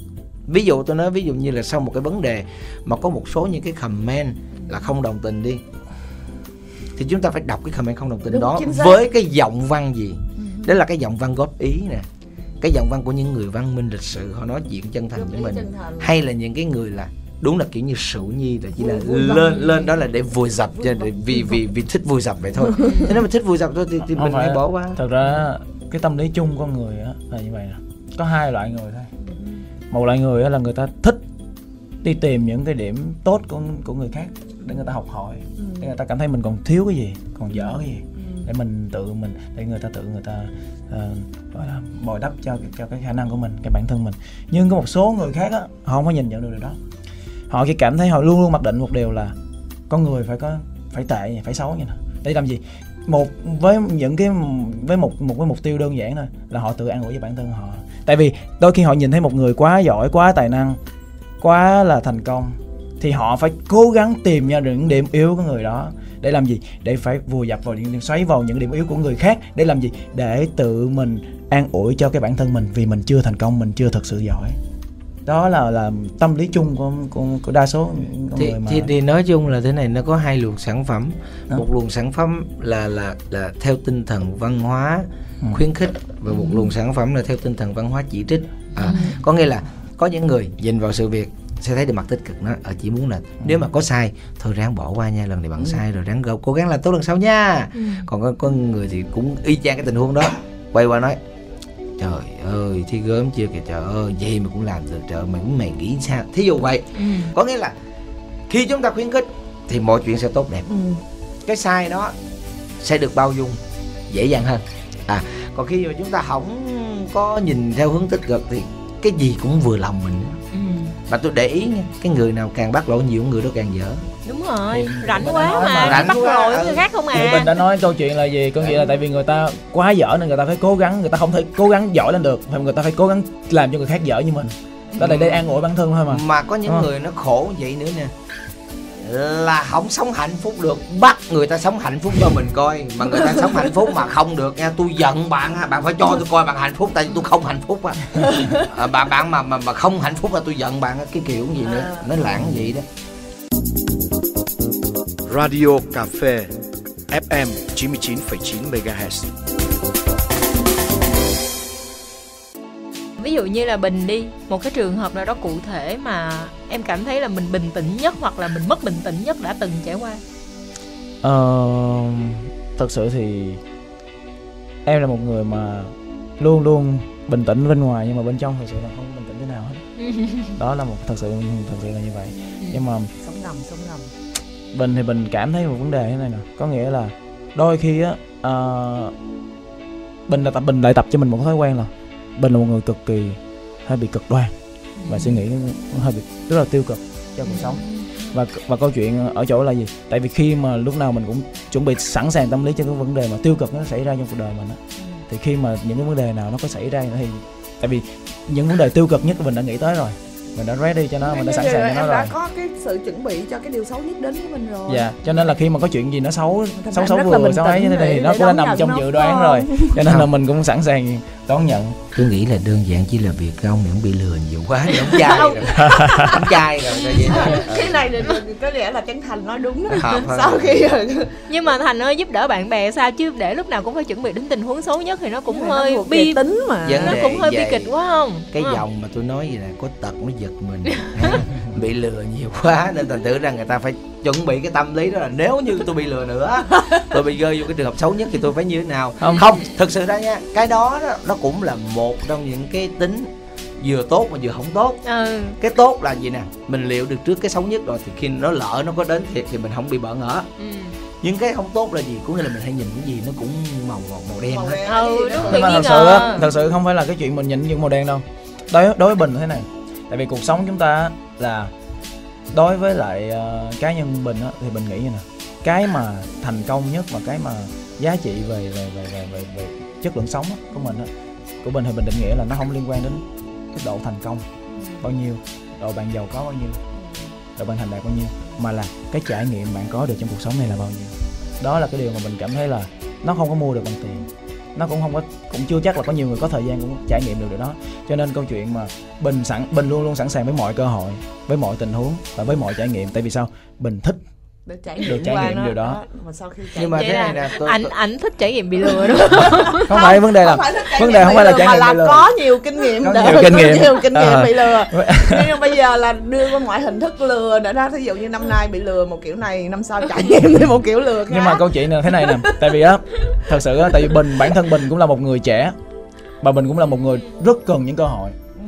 Ví dụ tôi nói ví dụ như là sau một cái vấn đề mà có một số những cái comment là không đồng tình đi thì chúng ta phải đọc cái comment không đồng tình Đúng, đó với cái giọng văn gì. Đó là cái giọng văn góp ý nè cái giọng văn của những người văn minh lịch sự họ nói chuyện chân thành Góp với mình. chân thành. hay là những cái người là đúng là kiểu như sửu nhi là chỉ là Vui- vui lên lên đó là để vùi dập cho để, vì vì vì thích vùi dập vậy thôi. Thế nếu mà thích vùi dập thôi thì, thì Không mình phải. hãy bỏ qua. thật ra cái tâm lý chung con người á là như vậy nè. Có hai loại người thôi. Một loại người là người ta thích đi tìm những cái điểm tốt của của người khác để người ta học hỏi để người ta cảm thấy mình còn thiếu cái gì còn dở cái gì. Để mình tự mình để người ta tự người ta uh, gọi là bồi đắp cho cho cái khả năng của mình cái bản thân mình. Nhưng có một số người khác á họ không có nhìn nhận được điều đó họ chỉ cảm thấy họ luôn luôn mặc định một điều là con người phải có, phải tệ phải xấu như nào để làm gì? Một, với những cái, với một một cái mục tiêu đơn giản thôi là họ tự an ủi với bản thân họ. Tại vì đôi khi họ nhìn thấy một người quá giỏi, quá tài năng, quá là thành công, thì họ phải cố gắng tìm ra những điểm yếu của người đó. Để làm gì? Để phải vùi dập vào những, xoáy vào những điểm yếu của người khác. Để làm gì? Để tự mình an ủi cho cái bản thân mình vì mình chưa thành công, mình chưa thật sự giỏi đó là là tâm lý chung của của, của đa số con thì, người mà... thì thì nói chung là thế này nó có hai luồng sản phẩm đó. một luồng sản phẩm là là là theo tinh thần văn hóa ừ. khuyến khích và một luồng sản phẩm là theo tinh thần văn hóa chỉ trích à, ừ. có nghĩa là có những người nhìn vào sự việc sẽ thấy được mặt tích cực nó ở chỉ muốn là ừ. nếu mà có sai thôi ráng bỏ qua nha lần này bạn ừ. sai rồi ráng cố gắng làm tốt lần sau nha ừ. còn có, có người thì cũng y chang cái tình huống đó quay qua nói trời ơi thi gớm chưa kìa trời ơi vậy mà cũng làm được trời mày mày nghĩ sao thí dụ vậy ừ. có nghĩa là khi chúng ta khuyến khích thì mọi chuyện sẽ tốt đẹp ừ. cái sai đó sẽ được bao dung dễ dàng hơn à còn khi mà chúng ta không có nhìn theo hướng tích cực thì cái gì cũng vừa lòng mình ừ. Mà tôi để ý nha cái người nào càng bắt lỗi nhiều người đó càng dở. Đúng rồi thì rảnh quá mà, rảnh bắt lỗi ừ. người khác không à. thì mình đã nói câu chuyện là gì? Có nghĩa là tại vì người ta quá dở nên người ta phải cố gắng người ta không thể cố gắng giỏi lên được. Thì người ta phải cố gắng làm cho người khác dở như mình. Đó là để an ủi bản thân thôi mà. Mà có những người nó khổ vậy nữa nè là không sống hạnh phúc được bắt người ta sống hạnh phúc cho mình coi. Mà người ta sống hạnh phúc mà không được nha tôi giận bạn bạn phải cho tôi coi bạn hạnh phúc tại vì tôi không hạnh phúc á. À, bạn bạn mà mà mà không hạnh phúc là tôi giận bạn cái kiểu gì nữa nó lãng vậy đó. Radio Cà phê FM 99,9 MHz. Ví dụ như là Bình đi, một cái trường hợp nào đó cụ thể mà em cảm thấy là mình bình tĩnh nhất hoặc là mình mất bình tĩnh nhất đã từng trải qua. Ờ, thật sự thì em là một người mà luôn luôn bình tĩnh bên ngoài nhưng mà bên trong thật sự là không bình tĩnh thế nào hết. đó là một thật sự thật sự là như vậy. Ừ. Nhưng mà sống ngầm sống ngầm bình thì bình cảm thấy một vấn đề thế này nè có nghĩa là đôi khi á uh, bình là tập bình lại tập cho mình một thói quen là bình là một người cực kỳ hơi bị cực đoan và suy nghĩ hơi bị rất là tiêu cực cho cuộc sống. Và và câu chuyện ở chỗ là gì? Tại vì khi mà lúc nào mình cũng chuẩn bị sẵn sàng tâm lý cho cái vấn đề mà tiêu cực nó xảy ra trong cuộc đời mình á thì khi mà những cái vấn đề nào nó có xảy ra thì tại vì những vấn đề tiêu cực nhất mình đã nghĩ tới rồi mình đã ready cho nó mình đã sẵn sàng cho nó rồi. đã có cái sự chuẩn bị cho cái điều xấu nhất đến với mình rồi. Dạ cho nên là khi mà có chuyện gì nó xấu xấu xấu vừa xấu ấy như thế thì nó cũng đã nằm trong dự đoán rồi. Cho nên là mình cũng sẵn sàng đón nhận. Tôi nghĩ là đơn giản chỉ là việc ông này bị lừa nhiều quá thì ông trai rồi. Ông trai rồi cái này thì có lẽ là chân thành nói đúng đó. Sau khi nhưng mà thành ơi giúp đỡ bạn bè sao? Chứ để lúc nào cũng phải chuẩn bị đến tình huống xấu nhất thì nó cũng hơi bi tính mà. Nó cũng hơi bi kịch quá không? Cái dòng mà tôi nói gì là có tật nó giật mình bị lừa nhiều quá nên thành thử ra người ta phải chuẩn bị cái tâm lý đó là nếu như tôi bị lừa nữa tôi bị rơi vô cái trường hợp xấu nhất thì tôi phải như thế nào? Không. Không thực sự ra nha cái đó, đó nó cũng là một trong những cái tính vừa tốt mà vừa không tốt. Ừ. cái tốt là gì nè? Mình liệu được trước cái xấu nhất rồi thì khi nó lỡ nó có đến thiệt thì mình không bị bỡ ngỡ. Ừ. nhưng cái không tốt là gì? Cũng như là mình hay nhìn cái gì nó cũng màu màu, màu đen hết. ừ đúng nhưng mà thật sự á thật sự không phải là cái chuyện mình nhìn những màu đen đâu. Đối đối với bình thế này tại vì cuộc sống chúng ta là đối với lại uh, cá nhân mình á, thì mình nghĩ như nè cái mà thành công nhất và cái mà giá trị về về về về, về, về chất lượng sống á, của mình á, của mình thì mình định nghĩa là nó không liên quan đến cái độ thành công bao nhiêu độ bạn giàu có bao nhiêu độ bạn thành đạt bao nhiêu mà là cái trải nghiệm bạn có được trong cuộc sống này là bao nhiêu. Đó là cái điều mà mình cảm thấy là nó không có mua được bằng tiền nó cũng không có cũng chưa chắc là có nhiều người có thời gian cũng trải nghiệm được điều đó. Cho nên câu chuyện mà bình sẵn bình luôn luôn sẵn sàng với mọi cơ hội, với mọi tình huống và với mọi trải nghiệm. Tại vì sao? Bình thích để trải nghiệm được trải nghiệm điều đó. đó mà sau khi trải nhưng mà thế này nè tôi, anh anh thích trải nghiệm bị lừa đúng không không phải vấn đề là vấn đề không phải là trải nghiệm bị lừa có nhiều kinh nghiệm có nhiều kinh nghiệm nhiều kinh nghiệm à. bị lừa nhưng bây giờ là đưa qua mọi hình thức lừa nữa đó ví dụ như năm nay bị lừa một kiểu này năm sau trải nghiệm thì một kiểu lừa khác. nhưng mà câu chuyện là thế này nè tại vì á thật sự á tại vì bình bản thân bình cũng là một người trẻ và bình cũng là một người rất cần những cơ hội ừ.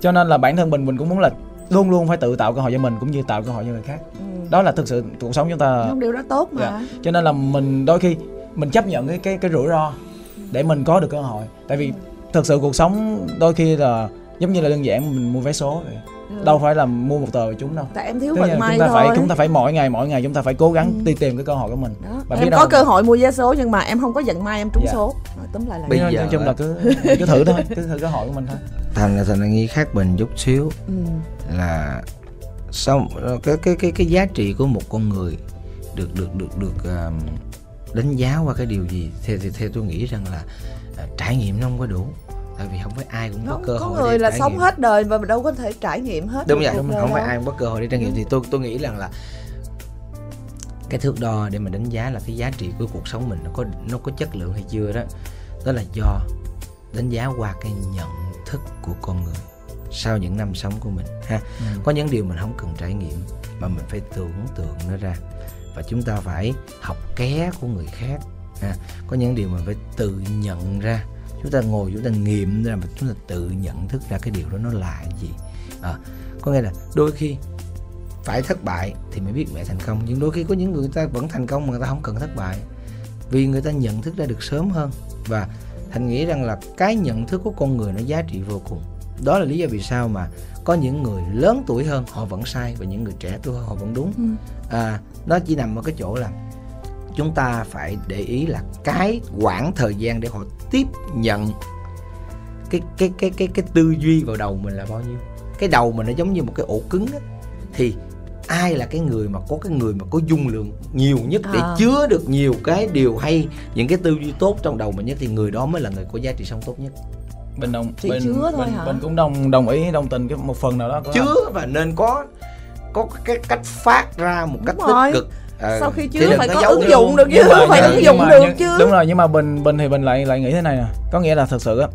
cho nên là bản thân mình mình cũng muốn là luôn luôn phải tự tạo cơ hội cho mình cũng như tạo cơ hội cho người khác. Ừ. đó là thực sự cuộc sống chúng ta không điều đó tốt mà. Dạ. cho nên là mình đôi khi mình chấp nhận cái cái cái rủi ro để mình có được cơ hội. Tại vì thực sự cuộc sống đôi khi là giống như là đơn giản mình mua vé số vậy đâu phải là mua một tờ chúng đâu. Tại em thiếu vận may chúng ta thôi. phải chúng ta phải mỗi ngày mỗi ngày chúng ta phải cố gắng Ừ. đi tìm cái cơ hội của mình. Đó. Và em biết có đâu- cơ hội mua vé số nhưng mà em không có vận may em trúng Dạ. số. Nói túm lại là Bây giờ chung là cứ cứ thử thôi cứ thử cơ hội của mình thôi. Thành là thành là nghi khác bình chút xíu ừ. là sau cái cái cái cái giá trị của một con người được được được được um, đánh giá qua cái điều gì? Theo theo, theo tôi nghĩ rằng là à, trải nghiệm nó không có đủ tại vì không phải ai cũng có cơ có hội người để là trải sống nghiệm. hết đời và đâu có thể trải nghiệm hết đúng vậy. đời không phải ai cũng có cơ hội để trải nghiệm. Thì tôi tôi nghĩ rằng là cái thước đo để mà đánh giá là cái giá trị của cuộc sống mình nó có nó có chất lượng hay chưa đó đó là do đánh giá qua cái nhận thức của con người sau những năm sống của mình ha. Có những điều mình không cần trải nghiệm mà mình phải tưởng tượng nó ra. Và chúng ta phải học ké của người khác ha. có những điều mình phải tự nhận ra chúng ta ngồi chúng ta nghiệm ra mà chúng ta tự nhận thức ra cái điều đó nó là gì. À, có nghĩa là đôi khi phải thất bại thì mới biết mẹ thành công nhưng đôi khi có những người ta vẫn thành công mà người ta không cần thất bại. Vì người ta nhận thức ra được sớm hơn và thành nghĩ rằng là cái nhận thức của con người nó giá trị vô cùng. Đó là lý do vì sao mà có những người lớn tuổi hơn họ vẫn sai và những người trẻ tuổi hơn họ vẫn đúng. Ừ. à, nó chỉ nằm ở cái chỗ là chúng ta phải để ý là cái quãng thời gian để họ tiếp nhận cái cái cái cái cái tư duy vào đầu mình là bao nhiêu cái đầu mình nó giống như một cái ổ cứng á thì ai là cái người mà có cái người mà có dung lượng nhiều nhất để À. chứa được nhiều cái điều hay những cái tư duy tốt trong đầu mình nhất thì người đó mới là người có giá trị sống tốt nhất bình đồng Chỉ bình, chứa thôi bình, hả? bình cũng đồng đồng ý đồng tình cái một phần nào đó chứa và nên có có cái cách phát ra một cách Đúng rồi. tích cực Ờ, sau khi chứ chứa phải có ứng dụng được chứ mà- phải ứng dụng được nhưng- chứ. đúng rồi nhưng mà bình bình thì bình lại lại nghĩ thế này nè. Có nghĩa là thật sự á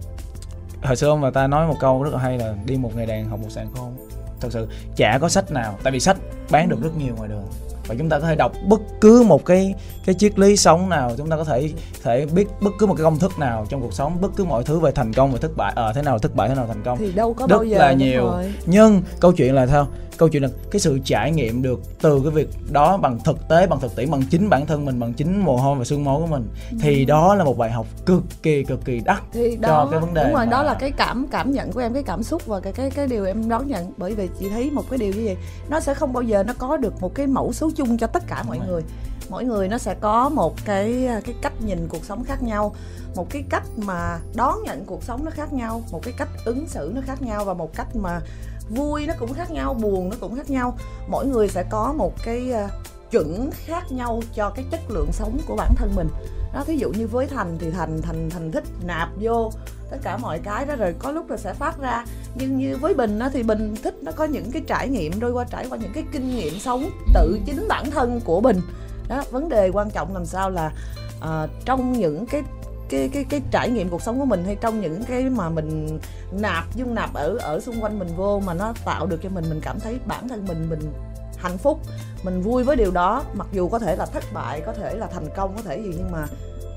hồi xưa ông bà ta nói một câu rất là hay là đi một ngày đàn học một sàn khôn. Thật sự chả có sách nào tại vì sách bán được rất nhiều ngoài đường và chúng ta có thể đọc bất cứ một cái cái triết lý sống nào chúng ta có thể thể biết bất cứ một cái công thức nào trong cuộc sống bất cứ mọi thứ về thành công và thất bại ờ thế nào thất bại thế nào thành công. Thì đâu có rất bao giờ là nhiều. rồi. nhưng câu chuyện là sao? Câu chuyện là cái sự trải nghiệm được từ cái việc đó bằng thực tế bằng thực tiễn bằng chính bản thân mình bằng chính mồ hôi và xương máu của mình. Thì đó là một bài học cực kỳ cực kỳ đắt thì cho đó cái vấn đề đúng rồi mà- đó là cái cảm cảm nhận của em cái cảm xúc và cái cái cái điều em đón nhận. Bởi vì chị thấy một cái điều như vậy nó sẽ không bao giờ nó có được một cái mẫu số chung cho tất cả mọi người. Mỗi người nó sẽ có một cái cái cách nhìn cuộc sống khác nhau một cái cách mà đón nhận cuộc sống nó khác nhau một cái cách ứng xử nó khác nhau và một cách mà vui nó cũng khác nhau buồn nó cũng khác nhau. Mỗi người sẽ có một cái ờ, chuẩn khác nhau cho cái chất lượng sống của bản thân mình. Đó thí dụ như với thành thì thành thành thành thích nạp vô tất cả mọi cái đó rồi có lúc là sẽ phát ra. Nhưng như với bình á thì bình thích nó có những cái trải nghiệm đôi qua trải qua những cái kinh nghiệm sống tự chính bản thân của bình. Đó vấn đề quan trọng làm sao là uh, trong những cái cái cái cái trải nghiệm cuộc sống của mình hay trong những cái mà mình nạp dung nạp ở ở xung quanh mình vô mà nó tạo được cho mình mình cảm thấy bản thân mình mình hạnh phúc mình vui với điều đó mặc dù có thể là thất bại có thể là thành công có thể gì nhưng mà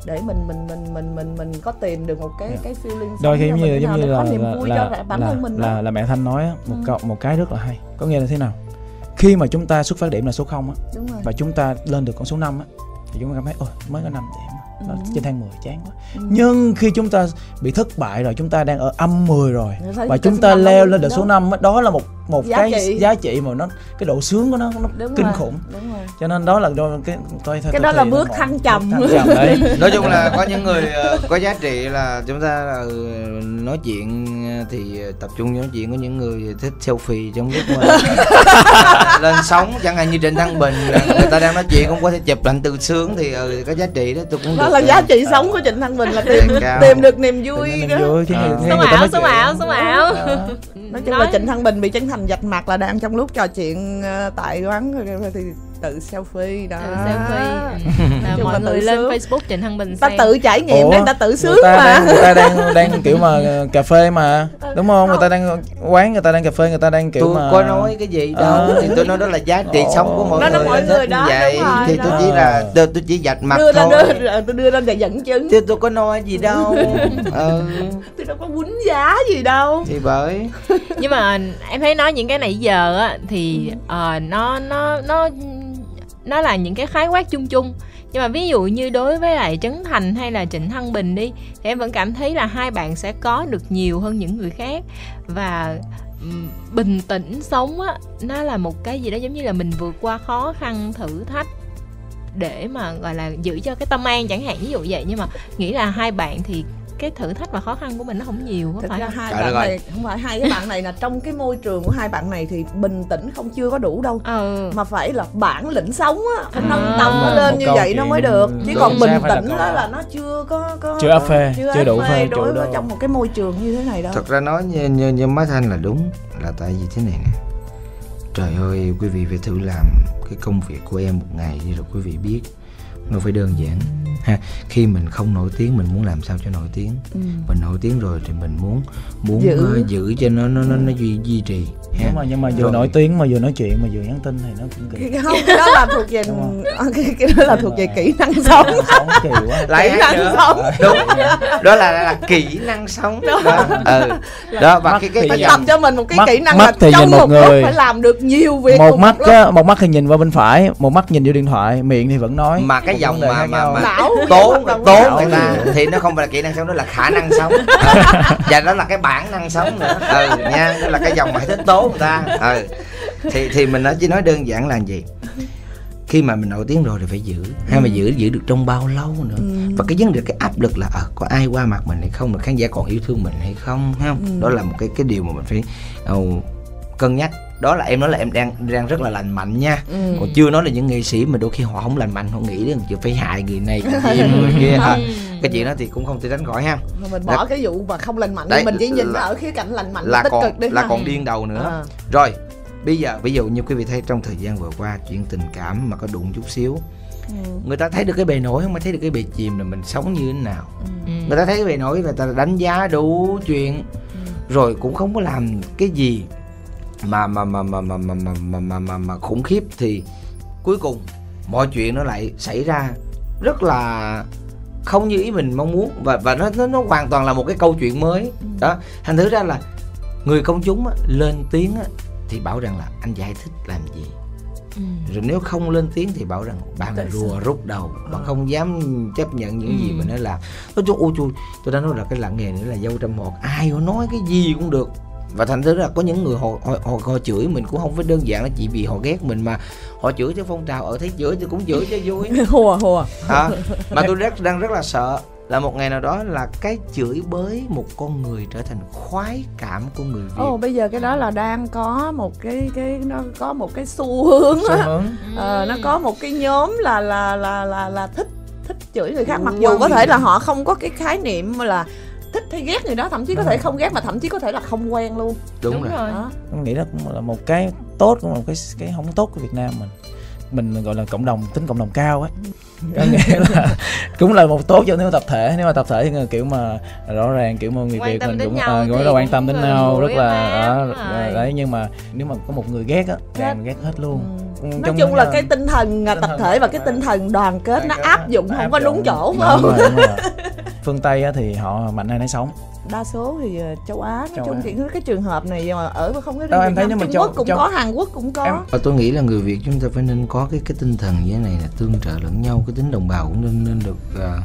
để mình mình mình mình mình mình có tìm được một cái Yeah. cái feeling đôi khi như giống như là có niềm là, vui là, cho bản là, thân mình là, là mẹ thanh nói một Ừ. câu một cái rất là hay. Có nghĩa là thế nào? Khi mà chúng ta xuất phát điểm là số 0 á và chúng ta lên được con số 5 á thì chúng ta cảm thấy ôi mới có 5 điểm Ừ. trên thang 10 chán quá Ừ. nhưng khi chúng ta bị thất bại rồi chúng ta đang ở âm 10 rồi thấy và chúng ta leo lên được số đó. 5 á, đó là một một Giá cái trị. giá trị mà nó cái độ sướng của nó nó đúng kinh rồi, khủng đúng rồi cho nên đó là đôi cái tôi Cái đó là bước thăng trầm. thăng trầm đấy nói chung là có những người ờ, có giá trị là chúng ta là, ừ, nói chuyện ờ, thì tập trung nói chuyện có những người thích selfie trong lúc mà lên sóng chẳng hạn như Trịnh Thăng Bình người ta đang nói chuyện cũng có thể chụp ảnh từ sướng thì ừ, có giá trị đó tôi cũng được, là ờ, giá trị sống của Trịnh Thăng Bình là tìm Đề cao. tìm được niềm vui đó. Ờ. sống ảo nói sống ảo sống ảo Đó. nói chung là Trịnh Thăng Bình bị Trấn Thành dạch mặt là đang trong lúc trò chuyện ờ, tại quán thì tự selfie đó. Tự selfie. Ừ. là mọi người lên sướng. Facebook Trịnh Thăng Bình ta xem. tự trải nghiệm Ủa, nên ta tự sướng người ta mà. đang, người ta đang đang kiểu mà ờ, cà phê mà. Đúng không? Người ta đang quán người ta đang cà phê người ta đang kiểu tôi mà có nói cái gì đâu Ờ. thì tôi nói đó là giá trị Ồ. sống của mọi Đó người mọi người như đó, vậy. rồi, thì tôi đó. chỉ là tôi, tôi chỉ dạch mặt đưa ra thôi. đưa, ra- tôi đưa ra để dẫn chứng. Chứ tôi có nói gì đâu. Ừ, tôi đâu có quýnh giá gì đâu. Thì bởi nhưng mà em thấy nói những cái nãy giờ á thì ờ, nó nó nó nó là những cái khái quát chung chung. Nhưng mà ví dụ như đối với lại trấn thành hay là trịnh thăng bình đi, thì em vẫn cảm thấy là hai bạn sẽ có được nhiều hơn những người khác. Và bình tĩnh sống á, nó là một cái gì đó giống như là mình vượt qua khó khăn, thử thách để mà, gọi là, giữ cho cái tâm an chẳng hạn, ví dụ vậy. Nhưng mà nghĩ là hai bạn thì cái thử thách và khó khăn của mình nó không nhiều có phải ra hai Trời bạn này không phải hai cái bạn này là trong cái môi trường của hai bạn này thì bình tĩnh không chưa có đủ đâu. Ừ mà phải là bản lĩnh sống á phải À. nâng tầm nó lên như vậy nó mới được. Chứ còn bình tĩnh đó là nó chưa có có Chưa áp phê, chưa áp đủ phê đối với trong một cái môi trường như thế này đâu. Thật ra nói như, như, như má thanh là đúng là tại vì thế này nè. Trời ơi quý vị phải thử làm cái công việc của em một ngày đi rồi quý vị biết nó phải đơn giản. Ha khi mình không nổi tiếng mình muốn làm sao cho nổi tiếng? Ừ. mình nổi tiếng rồi thì mình muốn muốn Giữ. giữ, giữ cho nó nó nó, nó duy, duy trì. Ha. Nhưng mà nhưng mà vừa Rồi. nổi tiếng mà vừa nói chuyện mà vừa nhắn tin thì nó cũng kỳ. Cái- không cái đó là thuộc về Đúng cái, cái đó là thuộc về kỹ năng sống. Sống kỳ quá. Lại kỹ năng sống. Đúng. Đó là, là kỹ năng sống. Đó. Ừ. Đó và Mắt cái cái phải tập cho mình một cái mắt- kỹ năng mắt là thì trong nhìn một một lúc người. phải làm được nhiều việc một mắt á, một mắt thì nhìn qua bên phải một mắt nhìn vô điện thoại miệng thì vẫn nói. Mà cái Một dòng mà mà mà não tốn tốn người ta thì nó không phải là kỹ năng sống đó là khả năng sống. Ờ. và đó là cái bản năng sống nữa. Ừ nha đó là cái dòng mà thích tố người ta. Ừ. Thì thì mình nói chỉ nói đơn giản là gì? Khi mà mình nổi tiếng rồi thì phải giữ. Hay mà giữ giữ được trong bao lâu nữa? Ừ. và cái vấn đề cái áp lực là ờ, có ai qua mặt mình hay không? Rồi khán giả còn yêu thương mình hay không? Không? Ừ. đó là một cái cái điều mà mình phải ờ, cân nhắc đó là em nói là em đang đang rất là lành mạnh nha Ừ. còn chưa nói là những nghệ sĩ mà đôi khi họ không lành mạnh họ nghĩ đến chuyện phải hại người này người kia người kia à, Ừ. cái chuyện đó thì cũng không thể tránh khỏi ha Mà mình bỏ cái vụ mà không lành mạnh Đấy, mình chỉ nhìn là- ở khía cạnh lành mạnh là tích còn cực đi là ha. còn điên đầu nữa À. rồi bây giờ ví dụ như quý vị thấy trong thời gian vừa qua chuyện tình cảm mà có đụng chút xíu Ừ. người ta thấy được cái bề nổi không phải thấy được cái bề chìm là mình sống như thế nào Ừ. người ta thấy cái bề nổi người ta đánh giá đủ chuyện rồi cũng không có làm cái gì mà mà mà mà mà mà mà mà mà, mà, mà khủng khiếp thì cuối cùng mọi chuyện nó lại xảy ra rất là không như ý mình mong muốn và và nó nó, nó hoàn toàn là một cái câu chuyện mới đó thành thử ra là người công chúng á, lên tiếng á, thì bảo rằng là anh giải thích làm gì Ừ. rồi nếu không lên tiếng thì bảo rằng bạn là Tại rùa sao? rút đầu bạn Ờ. không dám chấp nhận những gì Ừ. mà nó làm nói chung ôi chui tôi đã nói là cái lặng nghề nữa là dâu trăm một ai họ nói cái gì cũng được và thành thử là có những người họ, họ, họ, họ chửi mình cũng không phải đơn giản là chỉ vì họ ghét mình mà họ chửi theo phong trào. Ở thấy chửi thì cũng chửi cho vui. Hùa hùa. À, mà tôi rất đang rất là sợ là một ngày nào đó là cái chửi bới một con người trở thành khoái cảm của người Việt. Ồ bây giờ cái đó là đang có một cái cái nó có một cái xu hướng xu hướng. Ờ, nó có một cái nhóm là là là là là thích thích chửi người khác. Mặc dù có thể là họ không có cái khái niệm mà là thích hay ghét người đó thậm chí có thể không ghét mà thậm chí có thể là không quen luôn. Đúng, đúng rồi, rồi. Đó. Em nghĩ đó cũng là một cái tốt cũng là một cái cái không tốt của Việt Nam mình. Mình gọi là cộng đồng tính cộng đồng cao ấy có nghĩa là cũng là một tốt cho nếu mà tập thể nếu mà tập thể thì kiểu mà rõ ràng kiểu mà người Quan Việt mình cũng à, thì rất là quan tâm đến nhau rất là rồi. đấy nhưng mà nếu mà có một người ghét á Ghét. càng ghét hết luôn. Ừ. Ừ, nói trong chung là cái- tinh thần à, tinh tập thần thể và cái tinh thần đoàn kết nó áp dụng không có đúng chỗ phải không? phương tây á, thì họ mạnh ai nấy sống. Đa số thì ờ, châu Á nói Châu chung Á. thì cái trường hợp này mà ở không có riêng Đâu, em Việt thấy Nam, Trung châu- Quốc cũng châu- có Hàn Quốc cũng có. Em- Và tôi nghĩ là người Việt chúng ta phải nên có cái cái tinh thần như thế này là tương trợ lẫn nhau cái tính đồng bào cũng nên nên được à,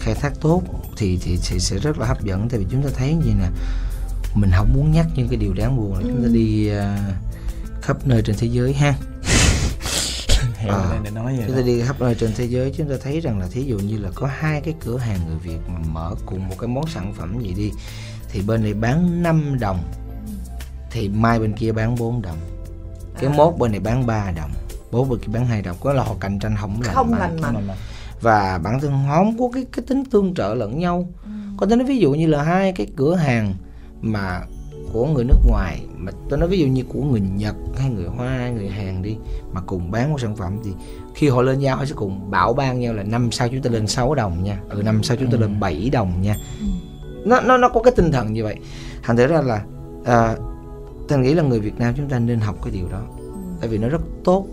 khai thác tốt. Thì thì sẽ, sẽ rất là hấp dẫn tại vì chúng ta thấy như nè mình không muốn nhắc những cái điều đáng buồn là chúng ta đi à, khắp nơi trên thế giới ha hẹn À. để nói vậy chúng ta đi khắp nơi trên thế giới chúng ta thấy rằng là thí dụ như là có hai cái cửa hàng người Việt mà mở cùng một cái món sản phẩm gì đi thì bên này bán 5 đồng thì mai bên kia bán 4 đồng. Cái À. mốt bên này bán 3 đồng bố bên kia bán 2 đồng. Có là họ cạnh tranh không lành không lành mạnh và bản thân họ không có cái cái tính tương trợ lẫn nhau. Có thể nói ví dụ như là hai cái cửa hàng mà của người nước ngoài mà tôi nói ví dụ như của người Nhật hay người Hoa hay người Hàn đi mà cùng bán một sản phẩm thì khi họ lên nhau họ sẽ cùng bảo ban nhau là năm sau chúng ta lên 6 đồng nha. Ừ năm sau chúng ta lên 7 đồng nha. Nó nó nó có cái tinh thần như vậy. Thành thử ra là à, tôi nghĩ là người Việt Nam chúng ta nên học cái điều đó. Tại vì nó rất tốt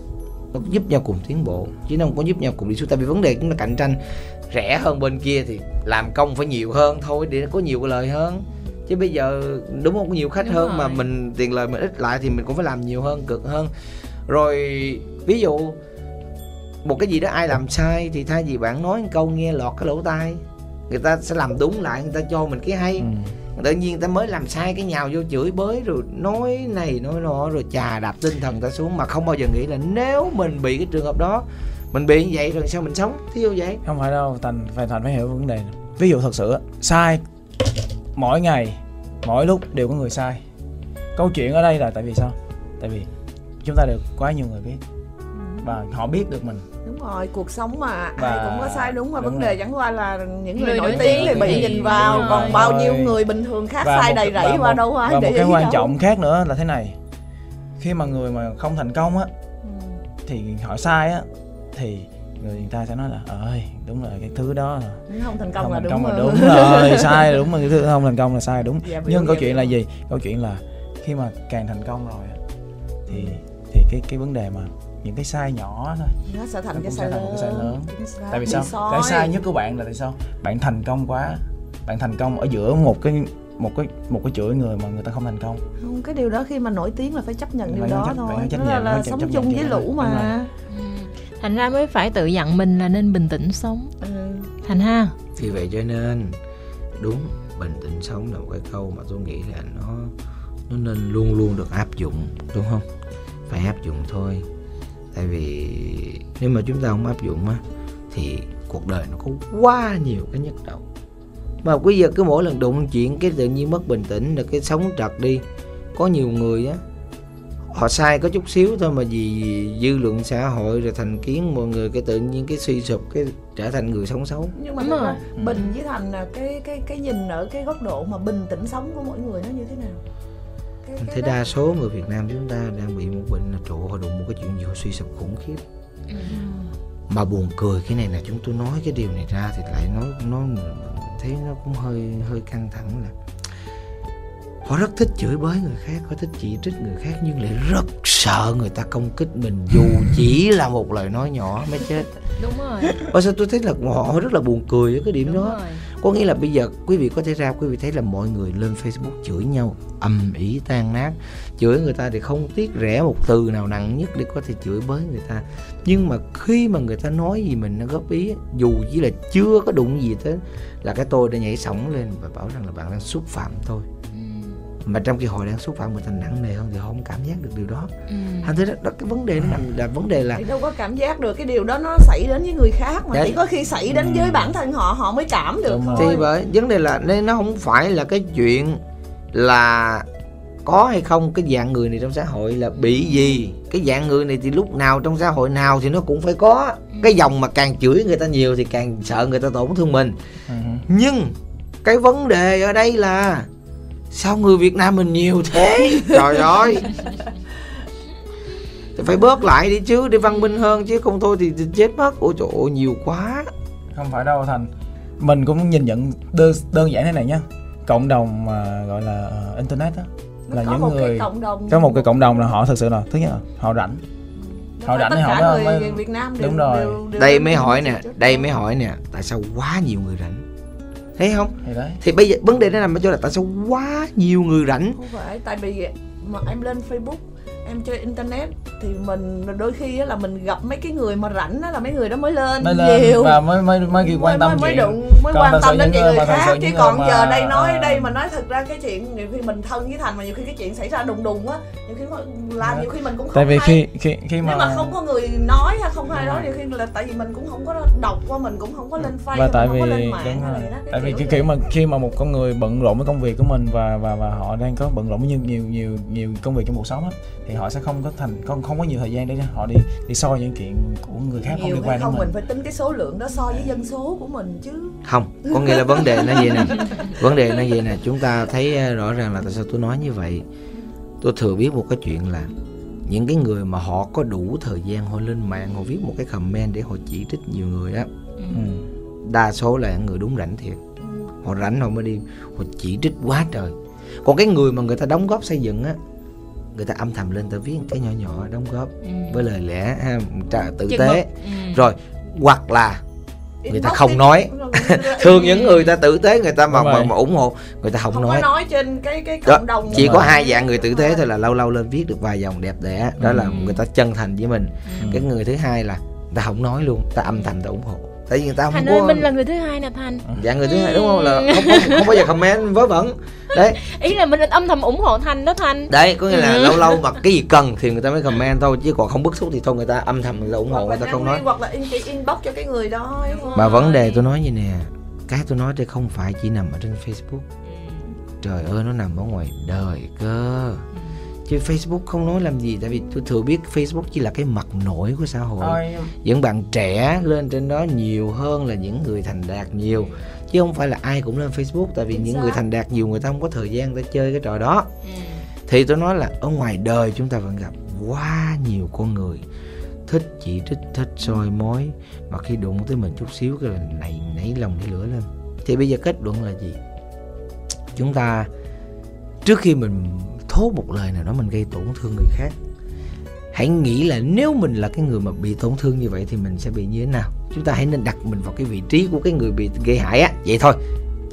nó giúp nhau cùng tiến bộ chứ nó không có giúp nhau cùng đi xuống. Tại vì vấn đề chúng ta cạnh tranh rẻ hơn bên kia thì làm công phải nhiều hơn thôi để có nhiều cái lời hơn chứ bây giờ đúng không có nhiều khách Đúng hơn mà rồi. mình tiền lời mình ít lại thì mình cũng phải làm nhiều hơn cực hơn rồi ví dụ một cái gì đó ai làm sai thì thay vì bạn nói một câu nghe lọt cái lỗ tai người ta sẽ làm đúng lại người ta cho mình cái hay ừ. tự nhiên người ta mới làm sai cái nhào vô chửi bới rồi nói này nói nọ rồi chà đạp tinh thần ta xuống mà không bao giờ nghĩ là nếu mình bị cái trường hợp đó mình bị như vậy rồi sao mình sống thí dụ vậy không phải đâu thành phải thành phải hiểu vấn đề này. ví dụ thật sự á, sai mỗi ngày mỗi lúc đều có người sai câu chuyện ở đây là tại vì sao tại vì chúng ta được quá nhiều người biết và họ biết được mình đúng rồi cuộc sống mà Và- ai cũng có sai đúng mà đúng vấn rồi. đề chẳng qua là những người, Người nổi tiếng thì bị nhìn vào đúng còn rồi. bao nhiêu người bình thường khác Và sai một- đầy rẫy qua đâu ai và để một cái quan đâu. trọng khác nữa là thế này khi mà người mà không thành công á Ừ. thì họ sai á thì người ta sẽ nói là ơi đúng là cái thứ đó là không thành công không là thành đúng công là đúng rồi sai là đúng mà cái thứ không thành công là sai đúng. Dạ, nhưng câu chuyện là gì? Câu chuyện là khi mà càng thành công rồi thì thì cái cái vấn đề mà những cái sai nhỏ thôi nó sẽ thành Nó cái sai thành lớn cái sai lớn. Tại vì sao? Soi. cái sai nhất của bạn là tại sao? Bạn thành công quá bạn thành công ở giữa một cái một cái một cái chuỗi người mà người ta không thành công. Không cái điều đó khi mà nổi tiếng là phải chấp nhận điều đó chấp- thôi. chấp là, nhận, là sống chung với lũ mà. Ừ. thành ra mới phải tự dặn mình là nên bình tĩnh sống. Ừ. thành ha? Vì vậy cho nên đúng bình tĩnh sống là một cái câu mà tôi nghĩ là nó nó nên luôn luôn được áp dụng đúng không? Phải áp dụng thôi. Tại vì nếu mà chúng ta không áp dụng á thì cuộc đời nó có quá nhiều cái nhức đầu. Mà bây giờ cứ mỗi lần đụng chuyện cái tự nhiên mất bình tĩnh là cái sống trật đi. Có nhiều người á họ sai có chút xíu thôi mà vì dư luận xã hội rồi thành kiến mọi người cái tự nhiên cái suy sụp cái trở thành người sống xấu. Nhưng mà rồi. ra bình với thành là cái cái cái nhìn ở cái góc độ mà bình tĩnh sống của mỗi người nó như thế nào? Cái, cái Thế đó- đa số người Việt Nam chúng ta đang bị một bệnh là trụ họ đụng một cái chuyện gì họ suy sụp khủng khiếp. Mà buồn cười cái này là chúng tôi nói cái điều này ra thì lại nói nó thấy nó cũng hơi hơi căng thẳng là họ rất thích chửi bới người khác họ thích chỉ trích người khác nhưng lại rất sợ người ta công kích mình dù chỉ là một lời nói nhỏ mới chết. Đúng rồi. Bởi sao tôi thấy là họ rất là buồn cười ở cái điểm đúng đó. rồi. Có nghĩa là bây giờ quý vị có thể ra quý vị thấy là mọi người lên Facebook chửi nhau ầm ĩ tan nát. Chửi người ta thì không tiếc rẻ một từ nào nặng nhất để có thể chửi bới người ta. Nhưng mà khi mà người ta nói gì mình nó góp ý dù chỉ là chưa có đụng gì tới là cái tôi đã nhảy sóng lên và bảo rằng là bạn đang xúc phạm tôi mà trong khi họ đang xúc phạm người ta nặng nề hơn thì họ không cảm giác được điều đó. Ừ. thành thế đó, đó cái vấn đề nó nằm là vấn đề là thì đâu có cảm giác được cái điều đó nó xảy đến với người khác mà Đấy. chỉ có khi xảy đến với bản thân họ họ mới cảm được Đúng thôi. Thì bởi vấn đề là nên nó không phải là cái chuyện là có hay không cái dạng người này trong xã hội là bị gì. Cái dạng người này thì lúc nào trong xã hội nào thì nó cũng phải có. Cái dòng mà càng chửi người ta nhiều thì càng sợ người ta tổn thương mình. Ừ. nhưng cái vấn đề ở đây là sao người Việt Nam mình nhiều thế? Trời ơi. Thì phải bớt lại đi chứ để văn minh hơn chứ. Không thôi thì, chết mất. Ôi trời ơi nhiều quá. Không phải đâu thành. Mình cũng nhìn nhận đơn, đơn giản thế này nhá. Cộng đồng mà gọi là ờ, internet á là có những một người cái cộng đồng. có một cái cộng đồng là họ thực sự là thứ nhất là họ rảnh. Họ rảnh thì họ mới- người mới- Việt Nam đều, đúng rồi. đều, đều đây mới hỏi nè đây mới hỏi nè tại sao quá nhiều người rảnh thấy không? Thì đấy. Thì bây giờ vấn đề nó nằm ở chỗ là tại sao quá nhiều người rảnh? Không phải tại vì mà em lên Facebook em chơi internet thì mình đôi khi là mình gặp mấy cái người mà rảnh đó là mấy người đó mới lên mới lên nhiều. và mới mới mới quan tâm mới, mới chuyện. đụng mới Còn quan tâm đến những người khác. chứ còn mà, giờ đây nói à, đây mà nói thật ra cái chuyện nhiều khi mình thân với thành mà nhiều khi cái chuyện xảy ra đùng đùng á nhiều khi làm nhiều khi mình cũng không tại vì hay. khi khi khi mà, nếu mà không có người nói hay không ai nói nhiều khi là tại vì mình cũng không có đọc qua mình cũng không có lên face và tại vì đúng rồi. tại vì cái kiểu mà khi mà một con người bận rộn với công việc của mình và và và họ đang có bận rộn với nhiều nhiều nhiều nhiều công việc trong cuộc sống á thì họ sẽ không có thành không không có nhiều thời gian để họ đi đi soi những chuyện của người khác không nhiều liên hay quan đến không mình mình. phải tính cái số lượng đó so với dân số của mình chứ. Không có nghĩa là vấn đề nó vậy nè. Vấn đề nó vậy nè. Chúng ta thấy ờ, rõ ràng là tại sao tôi nói như vậy. Tôi thừa biết một cái chuyện là những cái người mà họ có đủ thời gian họ lên mạng họ viết một cái comment để họ chỉ trích nhiều người á ừ. đa số là những người đúng rảnh thiệt. Họ rảnh họ mới đi họ chỉ trích quá trời. Còn cái người mà người ta đóng góp xây dựng á người ta âm thầm lên ta viết cái nhỏ nhỏ đóng góp Ừ. với lời lẽ ha, trả tử Chừng tế. Ừ. rồi hoặc là người ta không nói thường những người ta tử tế người ta mà, mà, mà ủng hộ người ta không, không nói có nói trên cái cái đó cộng đồng chỉ có hai dạng người tử tế thôi là lâu lâu lên viết được vài dòng đẹp đẽ đó là Ừ. người ta chân thành với mình Ừ. cái người thứ hai là người ta không nói luôn ta âm thầm ta ủng hộ tại vì người ta không thành có ơi mình là người thứ hai nè thành. Dạ người thứ hai đúng không? Là không, không, không bao giờ comment vớ vẩn. Đấy. Ý là mình âm thầm ủng hộ thành đó thành. Đấy có nghĩa là Ừ. lâu lâu mà cái gì cần thì người ta mới comment thôi chứ còn không bức xúc thì thôi người ta âm thầm ta ủng hộ hoặc người là ta không nói. hoặc là in, chỉ inbox cho cái người đó đúng không? mà vấn đề tôi nói như nè cái tôi nói đây không phải chỉ nằm ở trên facebook. Trời ơi nó nằm ở ngoài đời cơ chứ facebook không nói làm gì tại vì tôi thừa biết facebook chỉ là cái mặt nổi của xã hội. Những bạn trẻ lên trên đó nhiều hơn là những người thành đạt nhiều. Chứ không phải là ai cũng lên facebook tại vì Chính những xác. người thành đạt nhiều người ta không có thời gian để chơi cái trò đó. Thì tôi nói là ở ngoài đời chúng ta vẫn gặp quá nhiều con người thích chỉ trích thích soi mối mà khi đụng tới mình chút xíu cái là này nảy lòng nảy lửa lên. Thì bây giờ kết luận là gì? Chúng ta trước khi mình thốt một lời nào đó mình gây tổn thương người khác. Hãy nghĩ là nếu mình là cái người mà bị tổn thương như vậy thì mình sẽ bị như thế nào? Chúng ta hãy nên đặt mình vào cái vị trí của cái người bị gây hại á. Vậy thôi.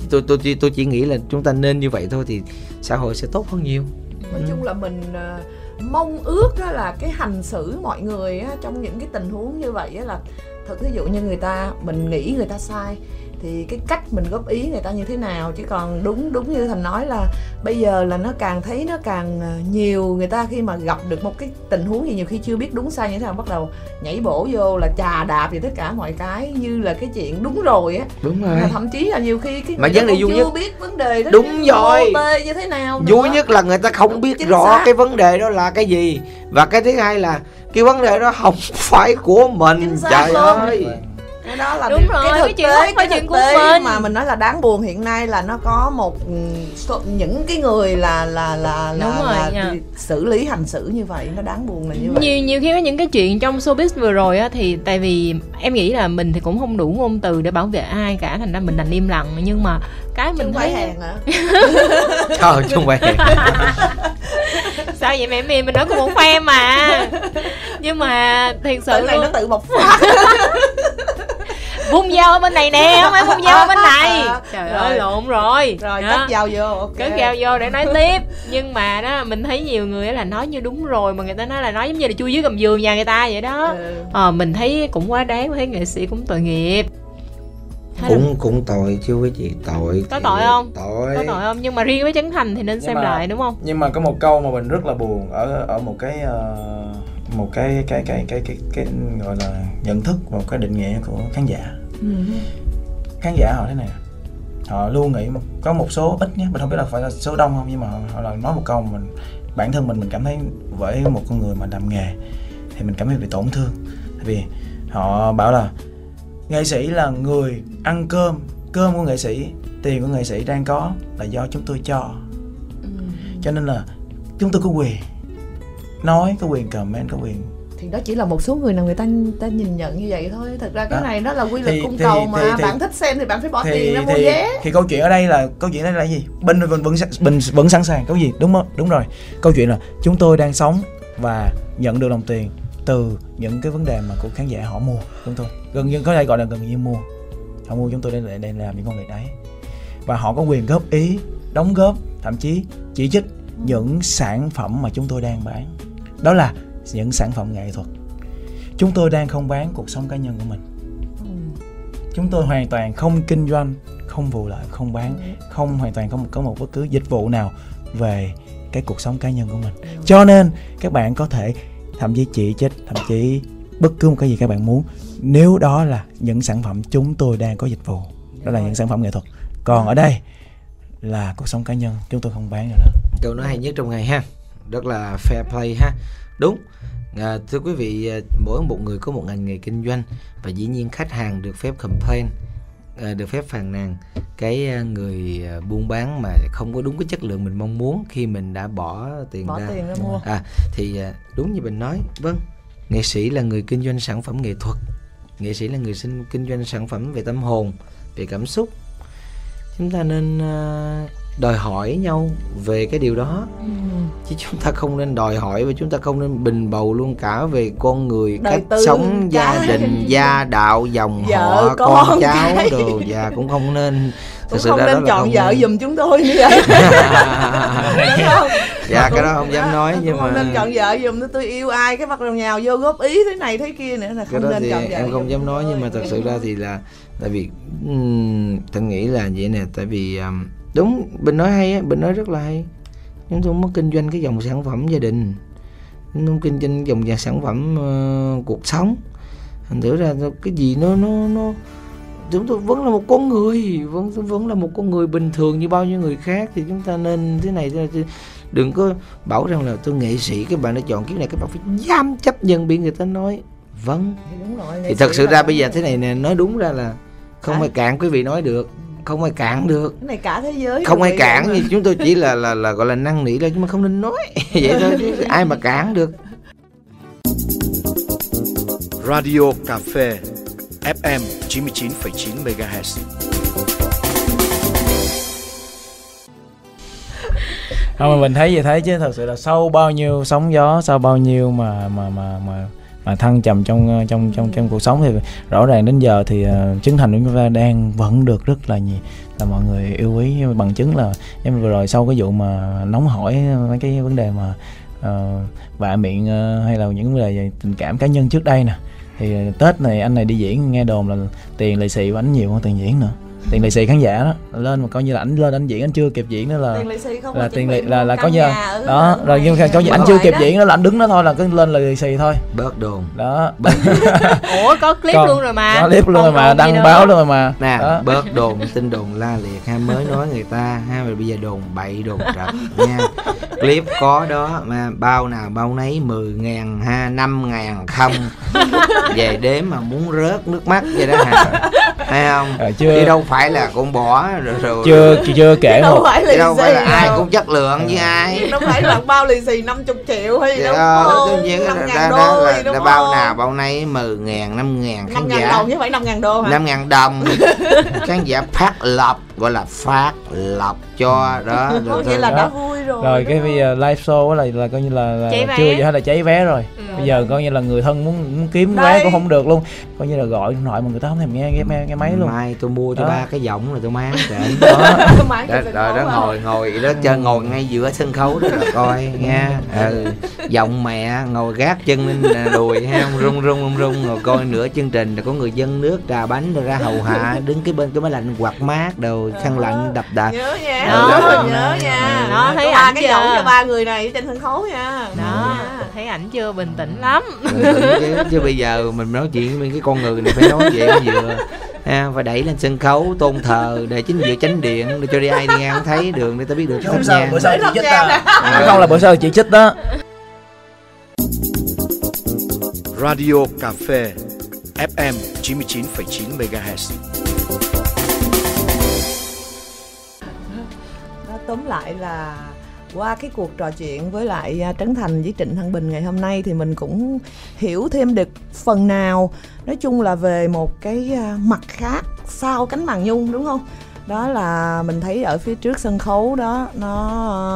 Tôi tôi tôi tôi chỉ nghĩ là chúng ta nên như vậy thôi thì xã hội sẽ tốt hơn nhiều. Nói chung là mình ờ, mong ước đó là cái hành xử mọi người trong những cái tình huống như vậy là thật ví dụ như người ta mình nghĩ người ta sai thì cái cách mình góp ý người ta như thế nào? Chứ còn đúng đúng như thành nói là bây giờ là nó càng thấy nó càng ờ, nhiều người ta khi mà gặp được một cái tình huống gì nhiều khi chưa biết đúng sai như thế nào bắt đầu nhảy bổ vô là chà đạp về tất cả mọi cái như là cái chuyện đúng rồi á. Đúng rồi. mà thậm chí là nhiều khi cái Mà vấn đề vui chưa nhất- biết vấn đề đó Đúng rồi. tê như thế nào nữa. vui nhất là người ta không biết Chính rõ xác. cái vấn đề đó là cái gì. Và cái thứ hai là cái vấn đề đó không phải của mình. Trời ơi cái đó là Đúng điều- rồi, cái cái thực chuyện tế cái chuyện của tế mình. mà mình nói là đáng buồn hiện nay là nó có một ừ, số, những cái người là là là là, Đúng rồi là xử lý hành xử như vậy nó đáng buồn là như vậy. Nhiều nhiều khi có những cái chuyện trong showbiz vừa rồi á thì tại vì em nghĩ là mình thì cũng không đủ ngôn từ để bảo vệ ai cả thành ra mình đành im lặng. Nhưng mà cái mình phải thấy hàng hả? Trời chứ không phải sao vậy mẹ mì mình nói cùng một fan mà. Nhưng mà thiệt sự tự này nó luôn, tự bộc phát vung dao ở bên này nè không phải vung dao ở bên này. Trời Rồi. ơi lộn rồi. Rồi Đó. cắt dao vô ok. Cất dao vô để nói tiếp. Nhưng mà đó mình thấy nhiều người á là nói như đúng rồi mà người ta nói là nói giống như là chui dưới gầm giường nhà người ta vậy đó. Ừ. ờ mình thấy cũng quá đáng thấy nghệ sĩ cũng tội nghiệp. Hay là cũng cũng tội chứ quý chị tội. Có tội không? tội. Có tội không? Nhưng mà riêng với Trấn Thành thì nên Nhưng xem mà- lại đúng không? nhưng mà có một câu mà mình rất là buồn ở ở một cái ờ, một cái cái cái cái cái cái gọi là nhận thức và một cái định nghĩa của khán giả Ừ. khán giả họ thế này họ luôn nghĩ có một số ít nhé mình không biết là phải là số đông không nhưng mà họ, họ là nói một câu mình bản thân mình mình cảm thấy với một con người mà làm nghề thì mình cảm thấy bị tổn thương tại vì họ bảo là nghệ sĩ là người ăn cơm cơm của nghệ sĩ tiền của nghệ sĩ đang có là do chúng tôi cho Ừ. cho nên là chúng tôi có quyền nói có quyền comment có quyền thì đó chỉ là một số người nào người ta ta nhìn nhận như vậy thôi. Thật ra cái Đó. này nó là quy luật Thì- cung thì- cầu mà. thì- thì- bạn thích xem thì bạn phải bỏ thì tiền ra mua thì, vé. thì câu chuyện ở đây là câu chuyện ở đây là gì? Bên vẫn vẫn bình vẫn sẵn sàng. Câu gì? Đúng không? Đúng rồi. Câu chuyện là chúng tôi đang sống và nhận được đồng tiền từ những cái vấn đề mà của khán giả họ mua chúng tôi gần như có thể gọi là gần như mua. Họ mua chúng tôi để để, để làm những công việc đấy. Và họ có quyền góp ý đóng góp thậm chí chỉ trích những sản phẩm mà chúng tôi đang bán đó là những sản phẩm nghệ thuật. Chúng tôi đang không bán cuộc sống cá nhân của mình. Chúng tôi hoàn toàn không kinh doanh không vụ lợi không bán không hoàn toàn không có một bất cứ dịch vụ nào về cái cuộc sống cá nhân của mình. Cho nên các bạn có thể thậm chí chỉ trích thậm chí bất cứ một cái gì các bạn muốn nếu đó là những sản phẩm chúng tôi đang có dịch vụ đó là những sản phẩm nghệ thuật. Còn ở đây là cuộc sống cá nhân chúng tôi không bán nữa. Đó câu nói hay nhất trong ngày ha rất là fair play ha. Đúng. À, thưa quý vị à, mỗi một người có một ngành nghề kinh doanh và dĩ nhiên khách hàng được phép complain à, được phép phàn nàn cái à, người à, buôn bán mà không có đúng cái chất lượng mình mong muốn khi mình đã bỏ tiền bỏ ra. tiền ra mua. à thì đúng như mình nói. Vâng nghệ sĩ là người kinh doanh sản phẩm nghệ thuật. Nghệ sĩ là người sinh kinh doanh sản phẩm về tâm hồn về cảm xúc. Chúng ta nên đòi hỏi nhau về cái điều đó. Ừ. chứ chúng ta không nên đòi hỏi và chúng ta không nên bình bầu luôn cả về con người Đời cách tư, sống gia đình gia đạo dòng Vợ, họ con, con cháu cái. đồ. Và cũng không nên. Cũng sự không ra đó nên là chọn không vợ nên. giùm chúng tôi như vậy. Không? dạ cái đó không dám nói nhưng không mà nên chọn vợ giùm tôi yêu ai cái bắt đầu nhào vô góp ý thế này thế kia nữa là không đó nên thì chọn vợ em không dám nói nhưng mà thật sự ra thì là tại vì um, nghĩ là vậy nè. Tại vì um, đúng bình nói hay á bình nói rất là hay chúng tôi muốn kinh doanh cái dòng sản phẩm gia đình chúng tôi kinh doanh dòng nhà sản phẩm ờ, cuộc sống thành thử ra cái gì nó nó nó chúng tôi vẫn là một con người vẫn vẫn là một con người bình thường như bao nhiêu người khác thì chúng ta nên thế này thế này thế- đừng có bảo rằng là tôi nghệ sĩ các bạn đã chọn kiếp này các bạn phải dám chấp nhận bị người ta nói vâng. Thì đúng rồi thì thật sự ra phải bây giờ thế này nè nói đúng ra là không Hả? ai cản quý vị nói được không ai cản được. Cái này cả thế giới không ai cản nhưng chúng tôi chỉ là là là gọi là năn nỉ thôi nhưng mà không nên nói. Vậy thôi chứ ai mà cản được. Radio Cà phê FM 99,9 MHz. không mà mình thấy vậy thấy chứ thật sự là sau bao nhiêu sóng gió sau bao nhiêu mà mà mà mà mà thăng trầm trong ờ, trong trong trong cuộc sống thì rõ ràng đến giờ thì uh, chứng thành của chúng ta đang vẫn được rất là nhiều. Là mọi người yêu quý bằng chứng là em vừa rồi sau cái vụ mà nóng hỏi ờ, mấy cái vấn đề mà uh, vạ miệng uh, hay là những vấn đề về tình cảm cá nhân trước đây nè. Thì tết này anh này đi diễn nghe đồn là tiền lì xì của anh nhiều hơn tiền diễn nữa tiền lì xì khán giả đó lên mà coi như là anh lên anh diễn anh chưa kịp diễn nữa là tiền lì xì không là có tiền lì là là có như ở- đó rồi nhưng mà coi như anh chưa kịp diễn đó là anh đứng đó thôi là cứ lên là lì xì thôi. Bớt đồn. Đó. Ủa có clip luôn rồi mà. có clip luôn rồi mà đăng báo luôn rồi mà. Nè đó. bớt đồn tin đồn la liệt. Ha mới nói người ta ha rồi bây giờ đồn bậy đồn trật nha. Clip có đó mà bao nào bao nấy 10 ngàn ha 5 ngàn không. Về đếm mà muốn rớt nước mắt vậy đó hả? Hay không? Chưa? Chứ đâu phải là con bỏ rồi, rồi. Chưa chưa kể đâu một. phải lì đâu phải là ai đâu. cũng chất lượng với ai. Đâu phải là bao lì xì 50 triệu hay đâu. Ờ, không tất nhiên năm là, ngàn đó, đô đó là, đúng là bao không? nào bao nấy 10 ngàn 5 ngàn khán năm ngàn giả. đồng chứ phải năm ngàn đô hả? 5 ngàn đồng. Khán giả phát lộc gọi là phát lộc cho đó có rồi nghĩa là đó. đã vui rồi rồi cái bây giờ live show á là là coi như là, là chưa gì hết là cháy vé rồi Ừ. bây giờ coi như là người thân muốn, muốn kiếm Đây. vé cũng không được luôn coi như là gọi điện thoại mà người ta không thèm nghe nghe, nghe, nghe máy luôn mai tôi mua cho Đó. ba cái giọng rồi tôi mang đến đó đó, rồi đó mà. ngồi ngồi đó chơi ngồi ngay giữa sân khấu đó rồi coi nha ừ. giọng mẹ ngồi gác chân lên đùi ha rung rung rung rung rồi coi nửa chương trình rồi có người dân nước trà bánh rồi ra hầu hạ đứng cái bên cái máy lạnh quạt mát đồ khăn lạnh đập đập nhớ nha. Đó. đó, nhớ nha. Đó, thấy ba cái giọng cho ba người này trên sân khấu nha. Đó thấy ảnh chưa? Bình tĩnh lắm. Chứ, chứ bây giờ mình nói chuyện với cái con người này phải nói chuyện vừa. Ha, phải đẩy lên sân khấu tôn thờ để chính giữa chánh điện để cho đi ai đi ngang thấy đường để ta biết được thắp nhang bữa sau chị chích à. không là bữa sau chị chích đó. Radio Cà phê FM 99,9 MHz. Tóm lại là qua cái cuộc trò chuyện với lại à, Trấn Thành với Trịnh Thăng Bình ngày hôm nay thì mình cũng hiểu thêm được phần nào. Nói chung là về một cái à, mặt khác sau cánh màn nhung, đúng không? Đó là mình thấy ở phía trước sân khấu đó, nó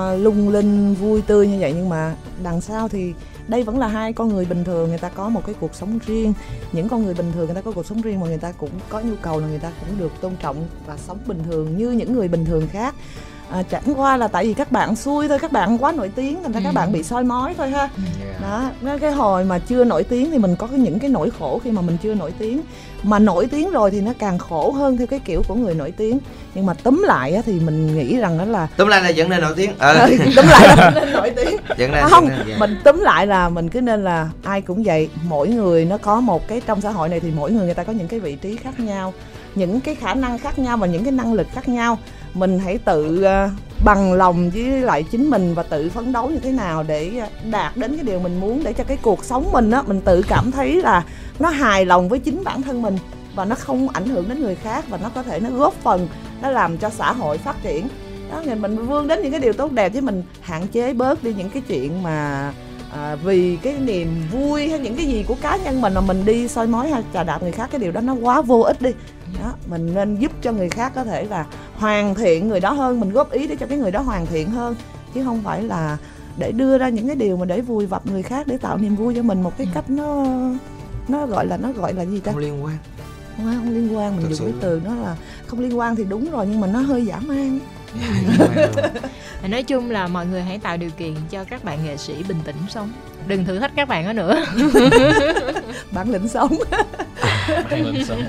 à, lung linh, vui tươi như vậy. Nhưng mà đằng sau thì đây vẫn là hai con người bình thường, người ta có một cái cuộc sống riêng. Những con người bình thường người ta có cuộc sống riêng mà người ta cũng có nhu cầu là người ta cũng được tôn trọng và sống bình thường như những người bình thường khác à, chẳng qua là tại vì các bạn xui thôi các bạn quá nổi tiếng thành ra các Ừ. bạn bị soi mói thôi ha Yeah. đó cái hồi mà chưa nổi tiếng thì mình có những cái nỗi khổ khi mà mình chưa nổi tiếng mà nổi tiếng rồi thì nó càng khổ hơn theo cái kiểu của người nổi tiếng nhưng mà túm lại á, thì mình nghĩ rằng đó là túm lại là vẫn nên nổi tiếng ừ. túm lại là nên nổi tiếng vẫn nên không nên, dạ. mình túm lại là mình cứ nên là ai cũng vậy mỗi người nó có một cái trong xã hội này thì mỗi người người ta có những cái vị trí khác nhau những cái khả năng khác nhau và những cái năng lực khác nhau mình hãy tự ờ, bằng lòng với lại chính mình và tự phấn đấu như thế nào để ờ, đạt đến cái điều mình muốn để cho cái cuộc sống mình á mình tự cảm thấy là nó hài lòng với chính bản thân mình và nó không ảnh hưởng đến người khác và nó có thể nó góp phần nó làm cho xã hội phát triển. Đó thì mình vươn đến những cái điều tốt đẹp chứ mình. Hạn chế bớt đi những cái chuyện mà à, vì cái niềm vui hay những cái gì của cá nhân mình mà mình đi soi mói hay trà đạp người khác cái điều đó nó quá vô ích đi đó mình nên giúp cho người khác có thể là hoàn thiện người đó hơn mình góp ý để cho cái người đó hoàn thiện hơn chứ không phải là để đưa ra những cái điều mà để vui vập người khác để tạo niềm vui cho mình một cái cách nó nó gọi là nó gọi là gì ta? Không liên quan. Không, không liên quan mình Thật dùng sự cái từ nó là không liên quan thì đúng rồi nhưng mà nó hơi giả man. Nói chung là mọi người hãy tạo điều kiện cho các bạn nghệ sĩ bình tĩnh sống. Đừng thử thách các bạn đó nữa. Bản lĩnh sống. Bản lĩnh sống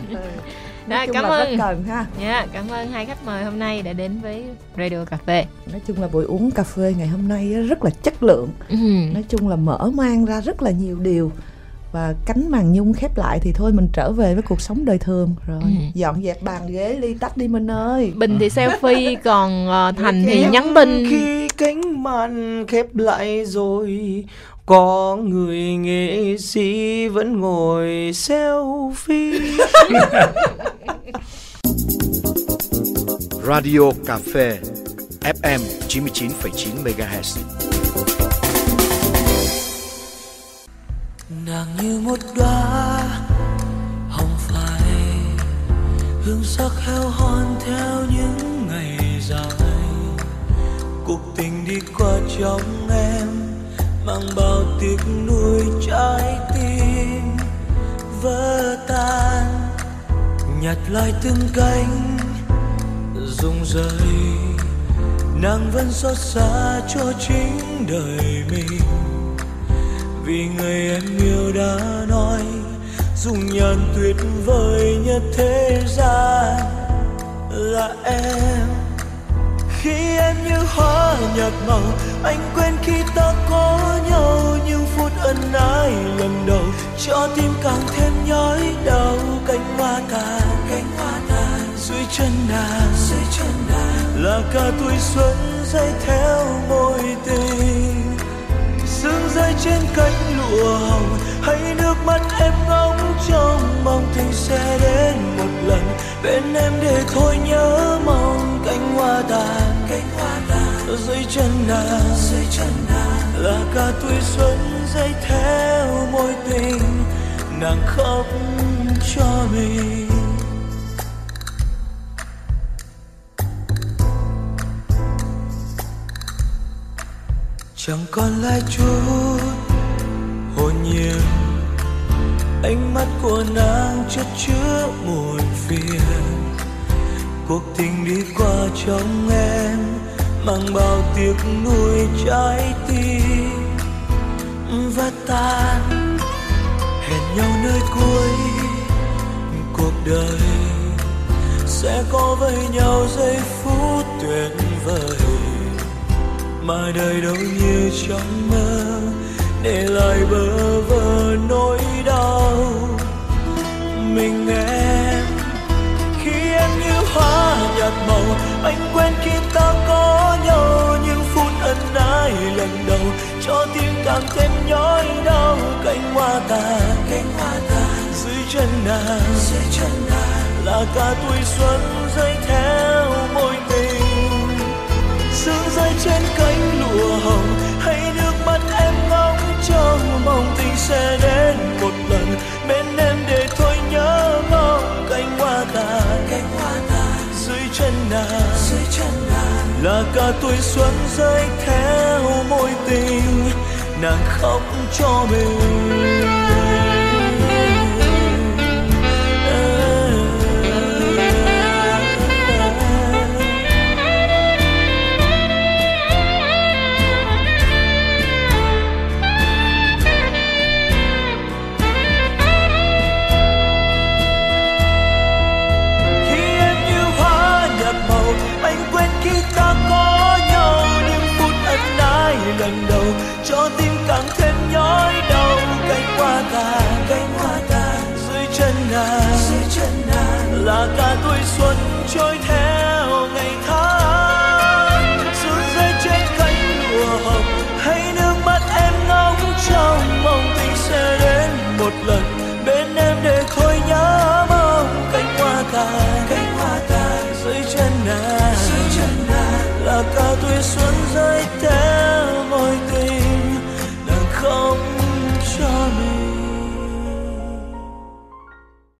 đó, cảm ơn rất cần ha. Dạ cảm ơn hai khách mời hôm nay đã đến với radio cà phê. Nói chung là buổi uống cà phê ngày hôm nay rất là chất lượng. Ừ. nói chung là mở mang ra rất là nhiều điều. Và cánh màn nhung khép lại thì thôi mình trở về với cuộc sống đời thường. Rồi ừ. dọn dẹp bàn ghế ly tách đi minh ơi. Bình thì selfie còn uh, thành thì nhắn tin. khi cánh màn khép lại rồi có người nghệ sĩ vẫn ngồi selfie Radio Cà phê FM 99,9 MHz. Nàng như một đóa hồng phai hương sắc heo hon theo những ngày dài cuộc tình đi qua trong em mang bao tiếc nuối trái tim vỡ tan, nhặt lại từng cánh rụng rời. Nàng vẫn xót xa cho chính đời mình. Vì người em yêu đã nói, dung nhan tuyệt vời nhất thế gian là em khi em như hoa nhạt màu, anh quên khi ta có nhau những phút ân ái lần đầu. Cho tim càng thêm nhói đau, cánh hoa tàn cánh hoa tàn dưới chân nàng, dưới chân nàng. Là cả tuổi xuân dây theo môi tình sương rơi trên cánh lụa hồng, hay nước mắt em ngóng trong mong tình sẽ đến một lần. Bên em để thôi nhớ mong cánh hoa tàn cánh hoa tàn dưới chân nàng, dưới chân nàng. Là cả tuổi xuân dây theo môi tình nàng khóc cho mình. Chẳng còn lại chút hồn nhiên. Ánh mắt của nàng chất chứa muộn phiền. Cuộc tình đi qua trong em, mang bao tiếc nuối trái tim. Và tan, hẹn nhau nơi cuối cuộc đời. Sẽ có với nhau giây phút tuyệt vời mà đời đâu như trong mơ, để lại bơ vơ nỗi đau. Mình em khi em như hoa nhạt màu, anh quên khi ta có nhau, những phút ân ái lần đầu, cho tim càng thêm nhói đau. Cánh hoa tàn cánh hoa ta, dưới chân nàng, dưới chân nàng, là cả tuổi xuân rơi theo môi tình. Sương rơi trên cánh sẽ đến một lần. Bên em để thôi nhớ mong cánh hoa tàn cánh hoa tàn dưới chân nàng. Dưới chân nàng. Là cả tuổi xuân rơi theo môi tình. Nàng khóc cho mình lần đầu cho tim càng thêm nhói đau. Cánh hoa tàn cánh hoa tàn dưới chân nàng dưới chân nàng. là cả tuổi xuân trôi theo